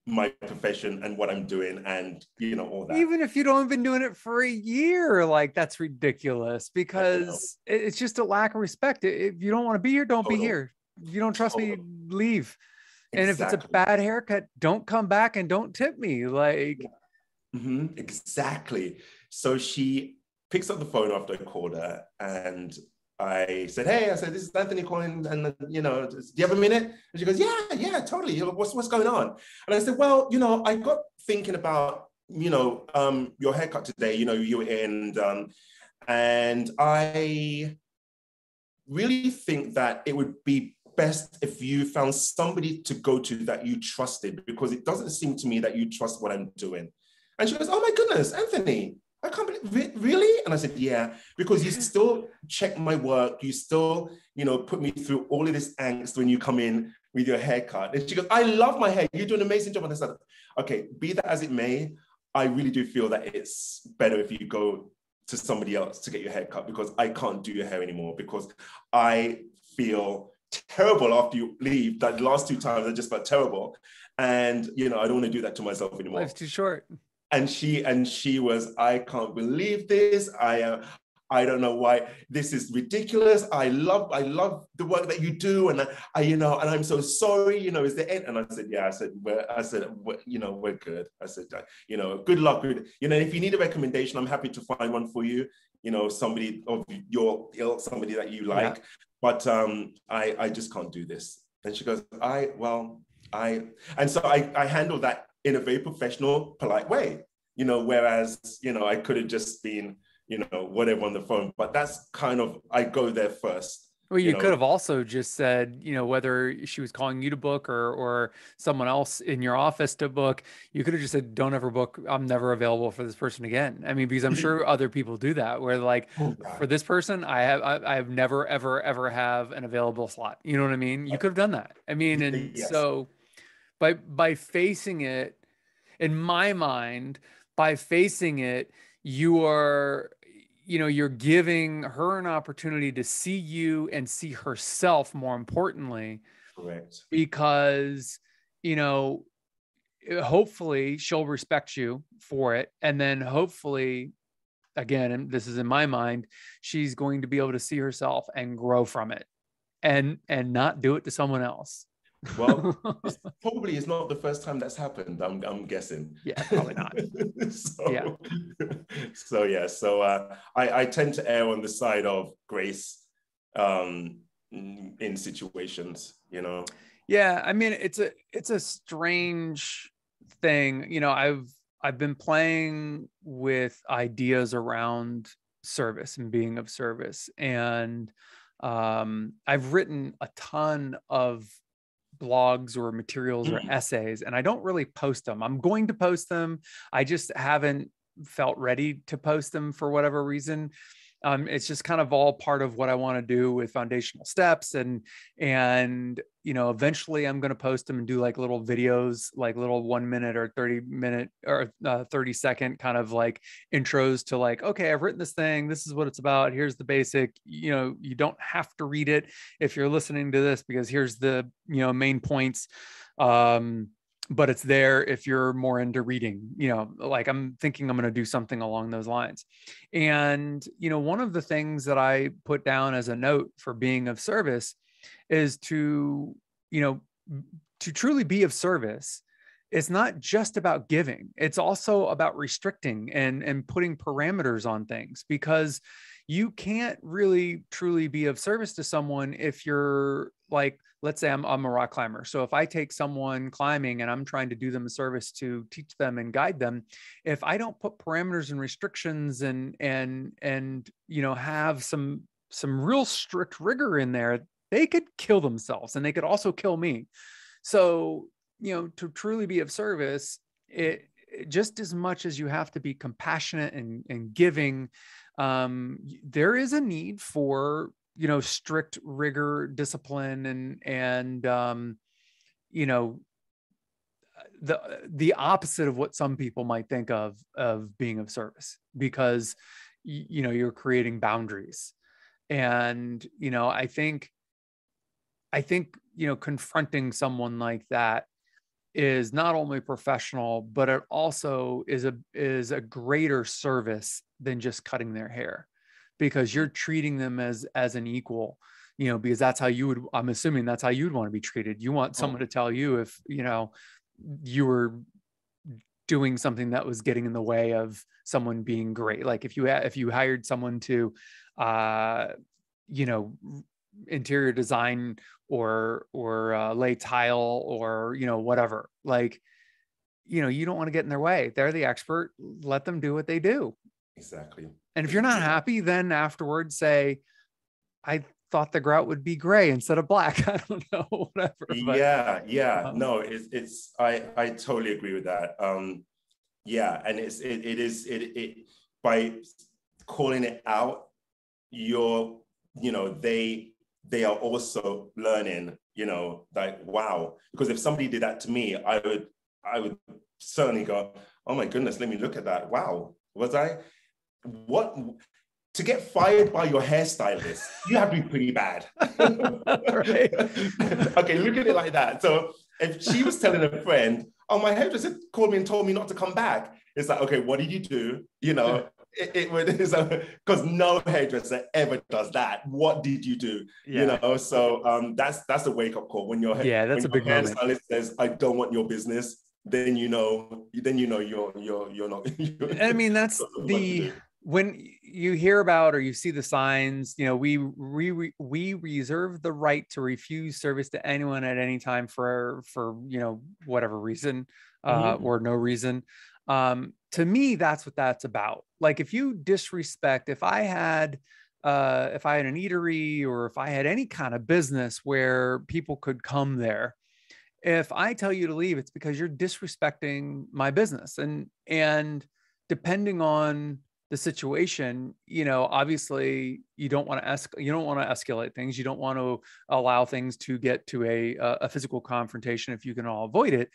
my profession and what I'm doing and you know all that. Even if you don't been doing it for a year, like that's ridiculous because it's just a lack of respect. If you don't want to be here, don't be here. If you don't trust me, leave. And if it's a bad haircut, don't come back and don't tip me. Like, mm-hmm. exactly. So she picks up the phone after I called her and I said, Hey, I said, this is Anthony calling. And, you know, do you have a minute? And she goes, Yeah, yeah, totally. What's, what's going on? And I said, Well, you know, I got thinking about, you know, um, your haircut today, you know, you were in, um, and I really think that it would be best if you found somebody to go to that you trusted because it doesn't seem to me that you trust what I'm doing. And she goes, Oh my goodness, Anthony, I can't believe really? And I said, Yeah, because you still check my work, you still, you know, put me through all of this angst when you come in with your haircut. And she goes, I love my hair. You do an amazing job. And I said, Okay, be that as it may, I really do feel that it's better if you go to somebody else to get your hair cut because I can't do your hair anymore because I feel terrible after you leave. That last two times I just felt terrible. And you know, I don't want to do that to myself anymore. Life's too short. And she and she was, I can't believe this. I uh, I don't know why this is ridiculous. I love, I love the work that you do, and I, I you know, and I'm so sorry. You know, is the end? And I said, yeah. I said, well, I said, well, you know, we're good. I said, you know, good luck. Good, you know, if you need a recommendation, I'm happy to find one for you. You know, somebody of your ilk, somebody that you like. But um, I, I just can't do this. And she goes, I, well, I, and so I, I handled that in a very professional, polite way, you know, whereas, you know, I could have just been, you know, whatever on the phone, but that's kind of, I go there first well, you, you know? could have also just said, you know, whether she was calling you to book or or someone else in your office to book, you could have just said, "Don't ever book. I'm never available for this person again." I mean, because I'm sure other people do that. Where like, oh, for this person, I have I, I, have never ever ever have an available slot. You know what I mean? You could have done that. I mean, and yes. so, by by facing it in my mind by facing it you are you know you're giving her an opportunity to see you and see herself more importantly correct. because you know eh, hopefully she'll respect you for it. And then hopefully again and this is in my mind she's going to be able to see herself and grow from it and and not do it to someone else well, probably is not the first time that's happened. I'm, I'm guessing. Yeah, probably not. so, yeah. So yeah. So uh, I, I tend to err on the side of grace um, in situations. You know. Yeah, I mean it's a it's a strange thing. You know, I've I've been playing with ideas around service and being of service and um, I've written a ton of blogs or materials or mm. essays and I don't really post them. I'm going to post them. I just haven't felt ready to post them for whatever reason um, it's just kind of all part of what I want to do with foundational steps and and you know eventually I'm going to post them and do like little videos like little one minute or 30 minute or uh, 30 second kind of like intros to like okay I've written this thing this is what it's about here's the basic you know you don't have to read it if you're listening to this because here's the you know main points um but it's there if you're more into reading you know like i'm thinking i'm going to do something along those lines. And you know one of the things that i put down as a note for being of service is to you know to truly be of service it's not just about giving it's also about restricting and and putting parameters on things because you can't really truly be of service to someone if you're like let's say I'm, I'm, a rock climber so if i take someone climbing and i'm trying to do them a service to teach them and guide them if i don't put parameters and restrictions and and and you know have some some real strict rigor in there they could kill themselves and they could also kill me. So you know to truly be of service it just as much as you have to be compassionate and, and giving um, there is a need for you know strict rigor discipline and and um, you know the the opposite of what some people might think of of being of service because you know you're creating boundaries. And you know i think i think you know confronting someone like that is not only professional but it also is a is a greater service than just cutting their hair because you're treating them as as an equal you know because that's how you would i'm assuming that's how you'd want to be treated. You want someone to tell you if you know you were doing something that was getting in the way of someone being great. Like if you if you hired someone to uh you know interior design or or uh, lay tile or you know whatever like you know you don't want to get in their way. They're the expert. Let them do what they do. Exactly and if you're not happy then afterwards say i thought the grout would be gray instead of black i don't know whatever but, yeah yeah um, no it's it's i i totally agree with that um yeah and it's it, it is it, it by calling it out you're you know they they are also learning, you know, like, wow. Because if somebody did that to me, I would, I would certainly go, oh my goodness, let me look at that. Wow. Was I, what, to get fired by your hairstylist, you have to be pretty bad. okay, look at it like that. So if she was telling a friend, oh, my hairdresser called me and told me not to come back, it's like, okay, what did you do? You know, it, it would because no hairdresser ever does that. What did you do? Yeah. You know, so um, that's that's a wake up call when your yeah, that's a big hairstylist says, "I don't want your business." Then you know, then you know you're you're you're not. You're, I mean, that's the when you hear about or you see the signs, you know, we we we reserve the right to refuse service to anyone at any time for for you know whatever reason uh, mm-hmm. or no reason. Um, to me that's what that's about. Like if you disrespect if i had uh, if i had an eatery or if i had any kind of business where people could come there if i tell you to leave it's because you're disrespecting my business. And and depending on the situation you know obviously you don't want to ask you don't want to escalate things. You don't want to allow things to get to a uh, a physical confrontation if you can all avoid it.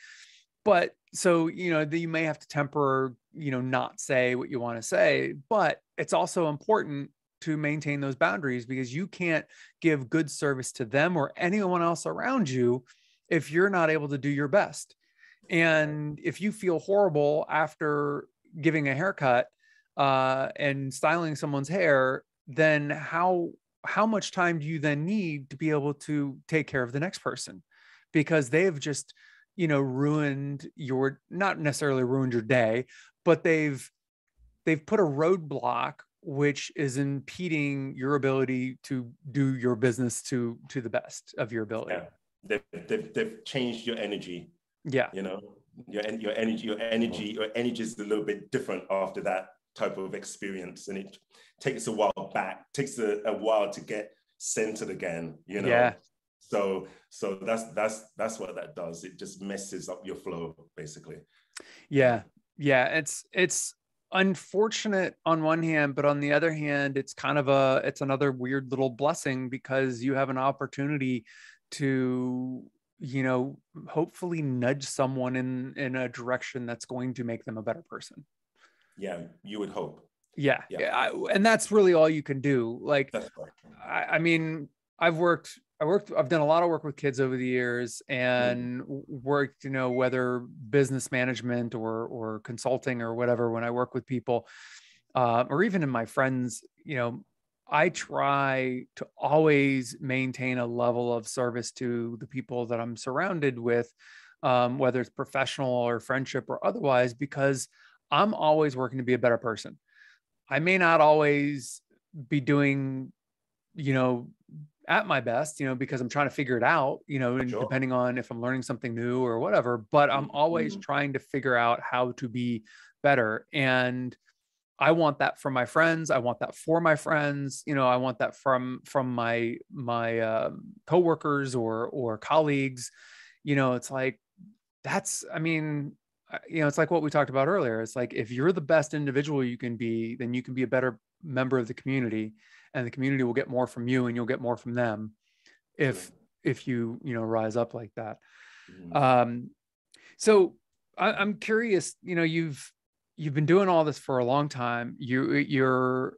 But so you know you may have to temper you know not say what you want to say but it's also important to maintain those boundaries because you can't give good service to them or anyone else around you if you're not able to do your best. And if you feel horrible after giving a haircut uh, and styling someone's hair, then how how much time do you then need to be able to take care of the next person? Because they've just, you know, ruined your not necessarily ruined your day, but they've they've put a roadblock which is impeding your ability to do your business to to the best of your ability. Yeah. They've, they've, they've changed your energy yeah. You know, your, your energy, your energy, your energy is a little bit different after that type of experience. And it takes a while back, takes a, a while to get centered again, you know? Yeah. So, so that's, that's, that's what that does. It just messes up your flow basically. Yeah. Yeah. It's, it's, unfortunate on one hand but on the other hand it's kind of a it's another weird little blessing because you have an opportunity to you know hopefully nudge someone in in a direction that's going to make them a better person yeah you would hope yeah, yeah. I, and that's really all you can do like I, I, mean i've worked i worked i've done a lot of work with kids over the years and mm. worked you know whether business management or or consulting or whatever when i work with people uh, or even in my friends you know I try to always maintain a level of service to the people that I'm surrounded with, um, whether it's professional or friendship or otherwise, because I'm always working to be a better person. I may not always be doing, you know, at my best, you know, because I'm trying to figure it out, you know, sure. depending on if I'm learning something new or whatever, but I'm always mm-hmm. trying to figure out how to be better. And I want that from my friends. I want that for my friends. You know, I want that from from my my uh, coworkers or or colleagues. You know, it's like that's. I mean, you know, it's like what we talked about earlier. It's like if you're the best individual you can be, then you can be a better member of the community, and the community will get more from you, and you'll get more from them, if if you you know rise up like that. Mm-hmm. Um, so I, I'm curious. You know, you've you've been doing all this for a long time. You you're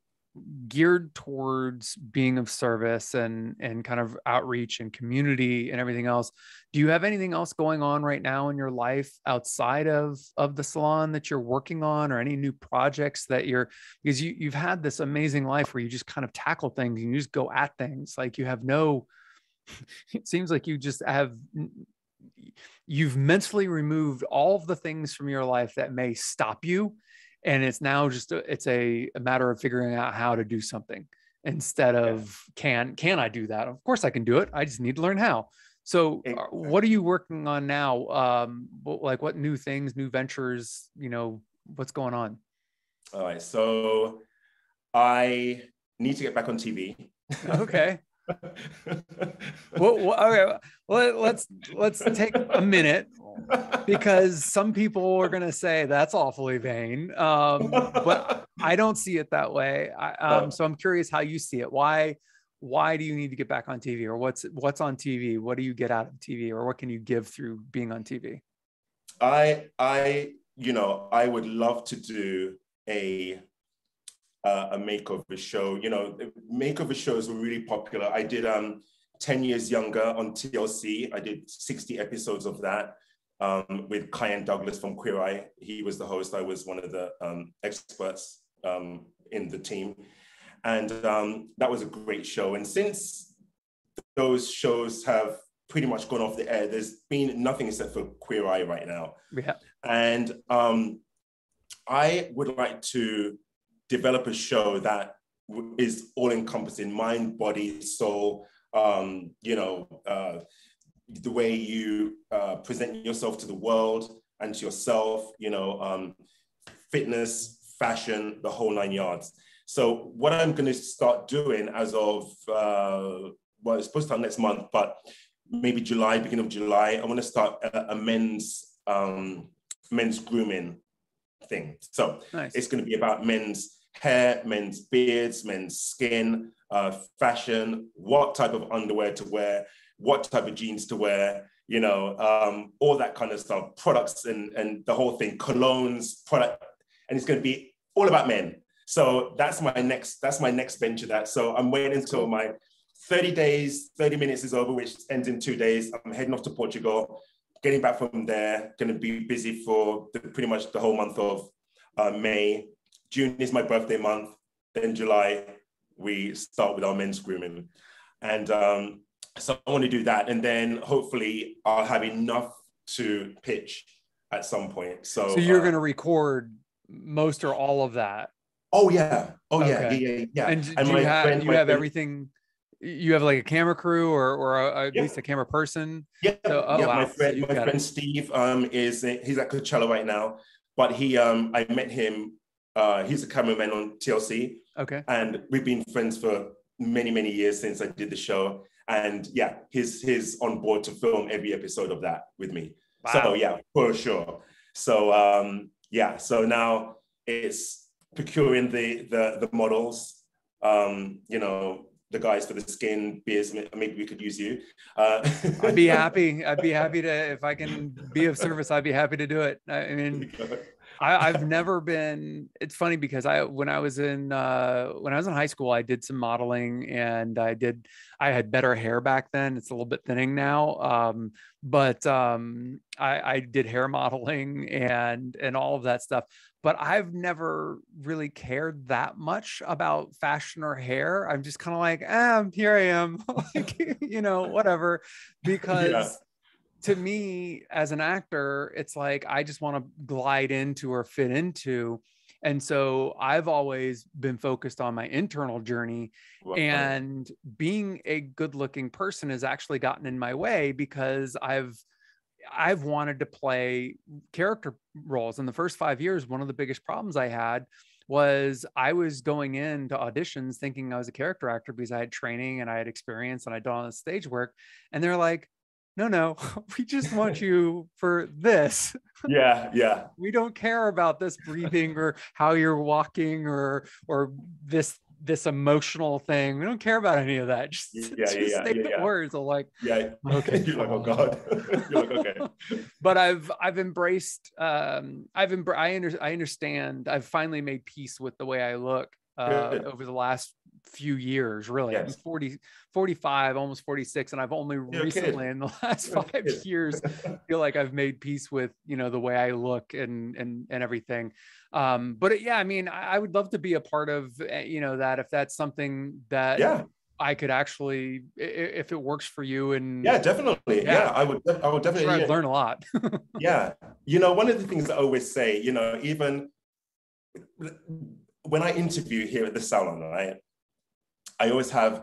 geared towards being of service and and kind of outreach and community and everything else. Do you have anything else going on right now in your life outside of of the salon that you're working on or any new projects that you're because you you've had this amazing life where you just kind of tackle things and you just go at things. Like you have no it seems like you just have you've mentally removed all of the things from your life that may stop you and it's now just a, it's a, a matter of figuring out how to do something instead of can can i do that? Of course i can do it i just need to learn how. So uh, what are you working on now? Um like what new things new ventures you know what's going on? All right so i need to get back on tv okay well, well, okay. Well, let's let's take a minute because some people are going to say that's awfully vain, um, but I don't see it that way. I, um, so I'm curious how you see it. Why why do you need to get back on TV, or what's what's on TV? What do you get out of TV, or what can you give through being on TV? I I you know I would love to do a uh, a makeover show. You know, makeover shows were really popular. I did um, 10 Years Younger on TLC. I did 60 episodes of that um, with Kyan Douglas from Queer Eye. He was the host. I was one of the um, experts um, in the team. And um, that was a great show. And since those shows have pretty much gone off the air, there's been nothing except for Queer Eye right now. Yeah. And um, I would like to develop a show that is all encompassing mind, body, soul, um, you know, uh, the way you uh, present yourself to the world and to yourself, you know, um, fitness, fashion, the whole nine yards. So what I'm going to start doing as of, uh, well, it's supposed to start next month, but maybe July, beginning of July, I want to start a, a men's um, men's grooming thing. So nice. it's going to be about men's hair, men's beards, men's skin, uh, fashion, what type of underwear to wear, what type of jeans to wear, you know, um, all that kind of stuff, products and, and the whole thing, colognes, product, and it's going to be all about men. So that's my next, that's my next venture that. So I'm waiting until my 30 days, 30 minutes is over, which ends in two days. I'm heading off to Portugal, getting back from there, going to be busy for the, pretty much the whole month of uh, May. June is my birthday month. Then July, we start with our men's grooming. And um, so I want to do that. And then hopefully I'll have enough to pitch at some point. So, so you're uh, going to record most or all of that. Oh yeah. Oh yeah. Okay. Yeah, yeah. Yeah. And, and do you have, friend, you have friend, everything you have like a camera crew or or a, at yeah. least a camera person. Yeah, so, oh, yeah. Wow. My friend, so my friend it. Steve, um, is he's at Coachella right now, but he, um, I met him. Uh, he's a cameraman on TLC. Okay. And we've been friends for many many years since I did the show, and yeah, he's he's on board to film every episode of that with me. Wow. So yeah, for sure. So um, yeah, so now it's procuring the the the models. Um, you know, the guys for the skin beers. Maybe we could use you. Uh, I'd be happy. I'd be happy to if I can be of service. I'd be happy to do it. I mean, I, have never been. It's funny because I when I was in uh, when I was in high school, I did some modeling and I did. I had better hair back then. It's a little bit thinning now, um, but um, I, I did hair modeling and and all of that stuff but I've never really cared that much about fashion or hair. I'm just kind of like, ah, here I am, like, you know, whatever. Because yeah. To me, as an actor, it's like I just want to glide into or fit into. And so I've always been focused on my internal journey. Wow. And being a good looking person has actually gotten in my way because I've I've wanted to play character roles. In the first five years, one of the biggest problems I had was I was going into auditions thinking I was a character actor because I had training and I had experience and I'd done all the stage work. And they're like, no, no, we just want you for this. Yeah, yeah. we don't care about this breathing or how you're walking or or this this emotional thing. We don't care about any of that. Just, yeah, just yeah, say yeah, the yeah. words. I'm like, yeah, okay. You're like, oh god. You're like, okay. but I've I've embraced. Um, I've embr- I, under- I understand. I've finally made peace with the way I look uh, over the last few years. Really, yes. I'm 40, 45, almost 46, and I've only You're recently in the last five years feel like I've made peace with you know the way I look and and and everything. Um but it, yeah i mean I, I, would love to be a part of eh, you know that if that's something that yeah. I could actually if it works for you and yeah definitely. Yeah, yeah i would i would definitely sure I'd learn a lot. Yeah. You know one of the things i always say you know even when i interview here at the salon right i always have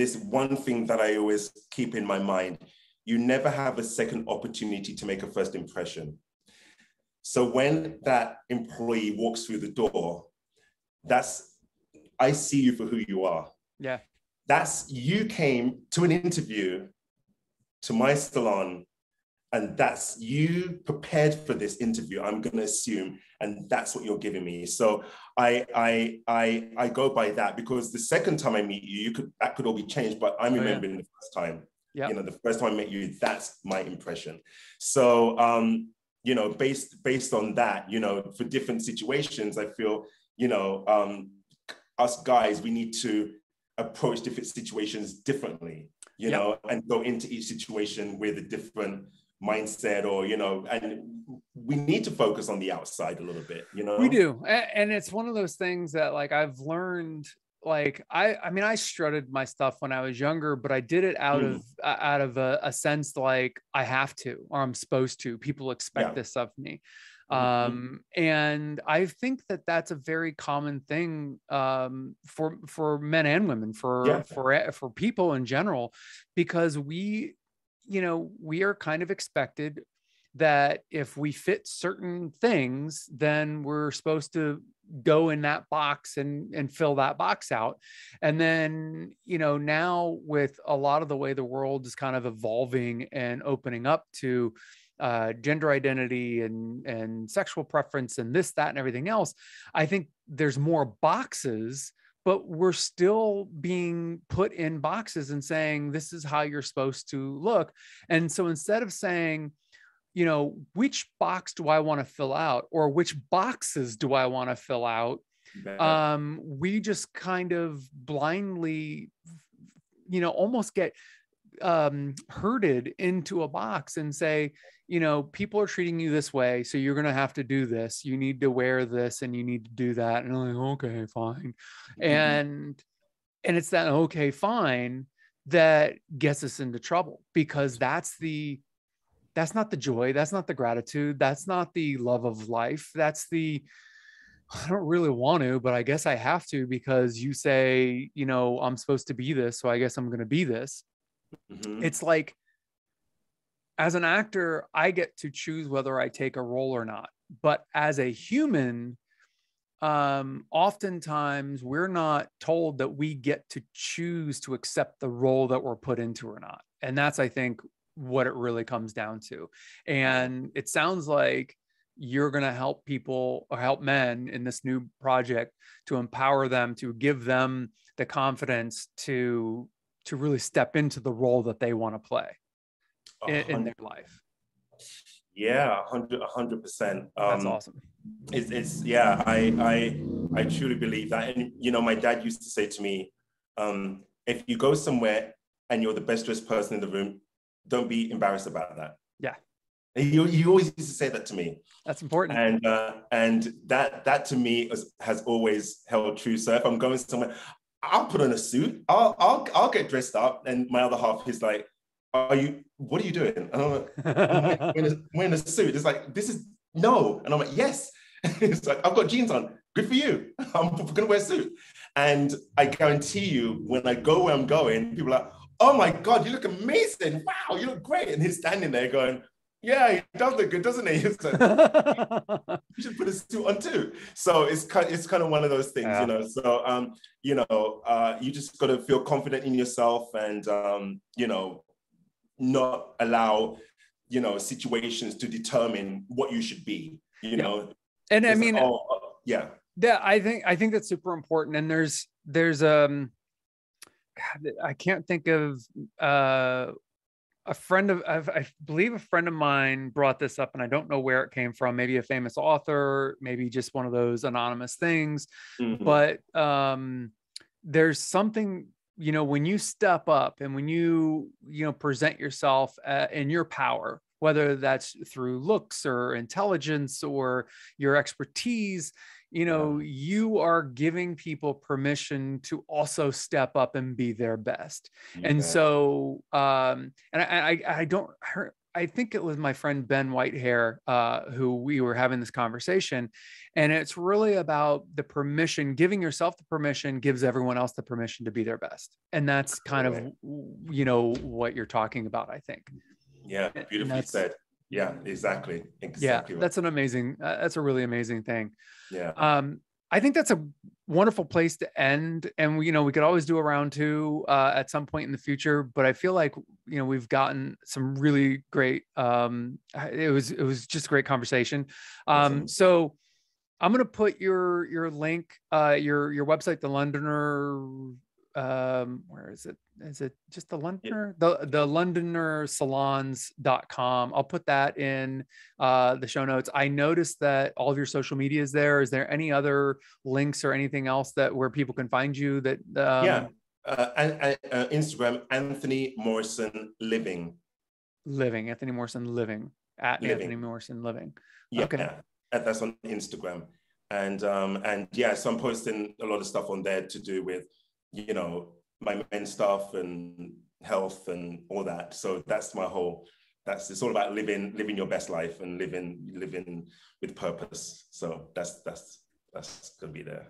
this one thing that i always keep in my mind you never have a second opportunity to make a first impression so when that employee walks through the door, that's I see you for who you are. Yeah. That's you came to an interview to my salon and that's you prepared for this interview i'm going to assume and that's what you're giving me so I, I i i go by that because the second time i meet you you could that could all be changed but i'm remembering oh, yeah. the first time yeah you know the first time i met you that's my impression so um you know, based based on that, you know, for different situations, I feel, you know, um, us guys, we need to approach different situations differently, you yep. know, and go into each situation with a different mindset or you know and we need to focus on the outside a little bit you know we do and it's one of those things that like i've learned like i i mean i strutted my stuff when i was younger but i did it out mm. of uh, out of a, a, sense like i have to or i'm supposed to people expect yeah. this of me mm-hmm. um and i think that that's a very common thing um for for men and women for yeah. for for people in general because we you know we are kind of expected that if we fit certain things then we're supposed to go in that box and and fill that box out. And then you know now with a lot of the way the world is kind of evolving and opening up to uh, gender identity and and sexual preference and this that and everything else i think there's more boxes but we're still being put in boxes and saying this is how you're supposed to look. And so instead of saying you know which box do i want to fill out? or which boxes do i want to fill out? Um we just kind of blindly you know almost get um herded into a box and say you know people are treating you this way so you're going to have to do this you need to wear this and you need to do that and i'm like okay fine mm-hmm. and and it's that okay fine that gets us into trouble because that's the that's not the joy that's not the gratitude that's not the love of life that's the I don't really want to, but I guess I have to because you say, you know, I'm supposed to be this, so I guess I'm going to be this. Mm-hmm. It's like as an actor, I get to choose whether I take a role or not. But as a human, um, oftentimes we're not told that we get to choose to accept the role that we're put into or not. And that's, I think, what it really comes down to. And it sounds like you're going to help people or help men in this new project to empower them to give them the confidence to to really step into the role that they want to play in, in, their life yeah 100 100% um, that's awesome it's, it's yeah I, I i truly believe that and you know my dad used to say to me um, if you go somewhere and you're the best dressed person in the room don't be embarrassed about that yeah he, he always used to say that to me. That's important. And uh, and that that to me is, has always held true. So if I'm going somewhere, I'll put on a suit. I'll I'll I'll get dressed up. And my other half is like, "Are you? What are you doing?" And I'm like, I'm wearing, a, wearing a suit. It's like this is no. And I'm like, yes. it's like I've got jeans on. Good for you. I'm gonna wear a suit. And I guarantee you, when I go where I'm going, people are like, "Oh my god, you look amazing! Wow, you look great!" And he's standing there going yeah, he does look good, doesn't he? you should put a suit on too. So it's kind, it's kind of one of those things, yeah. you know. So um, you know, uh, you just got to feel confident in yourself, and um, you know, not allow you know situations to determine what you should be. You yeah. know, and I mean, uh, yeah, yeah. I think I think that's super important. And there's there's um, God, I can't think of uh a friend of I believe a friend of mine brought this up and I don't know where it came from maybe a famous author maybe just one of those anonymous things mm-hmm. but um there's something you know when you step up and when you you know present yourself uh, in your power whether that's through looks or intelligence or your expertise you know yeah. you are giving people permission to also step up and be their best yeah. and so um and i i, I don't I think it was my friend Ben Whitehair uh, who we were having this conversation, and it's really about the permission. Giving yourself the permission gives everyone else the permission to be their best, and that's kind of you know what you're talking about. I think. Yeah, beautifully said yeah exactly exactly yeah that's an amazing uh, that's a really amazing thing. Yeah. Um i think that's a wonderful place to end and we, you know we could always do a round two uh, at some point in the future but i feel like you know we've gotten some really great um it was it was just a great conversation. Um so i'm going to put your your link uh your your website the londoner um where is it? Is it just the londoner the the londoner salons.com i'll put that in uh the show notes. I noticed that all of your social media is there. Is there any other links or anything else that where people can find you that um, yeah uh, uh, instagram anthony morrison living. Living anthony morrison living at living. anthony morrison living. Yeah okay. that's on instagram. And um and yeah so i'm posting a lot of stuff on there to do with you know, my men's stuff and health and all that. So that's my whole, that's, it's all about living, living your best life and living, living with purpose. So that's, that's, that's gonna be there.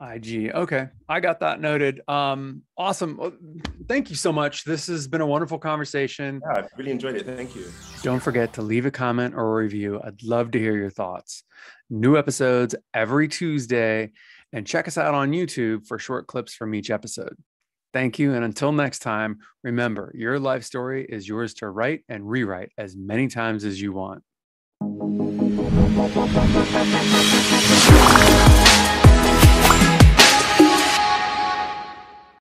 IG. Okay. I got that noted. Um, awesome. Thank you so much. This has been a wonderful conversation. Yeah, I really enjoyed it. Thank you. Don't forget to leave a comment or a review. I'd love to hear your thoughts. New episodes every Tuesday and check us out on YouTube for short clips from each episode. Thank you. And until next time, remember your life story is yours to write and rewrite as many times as you want.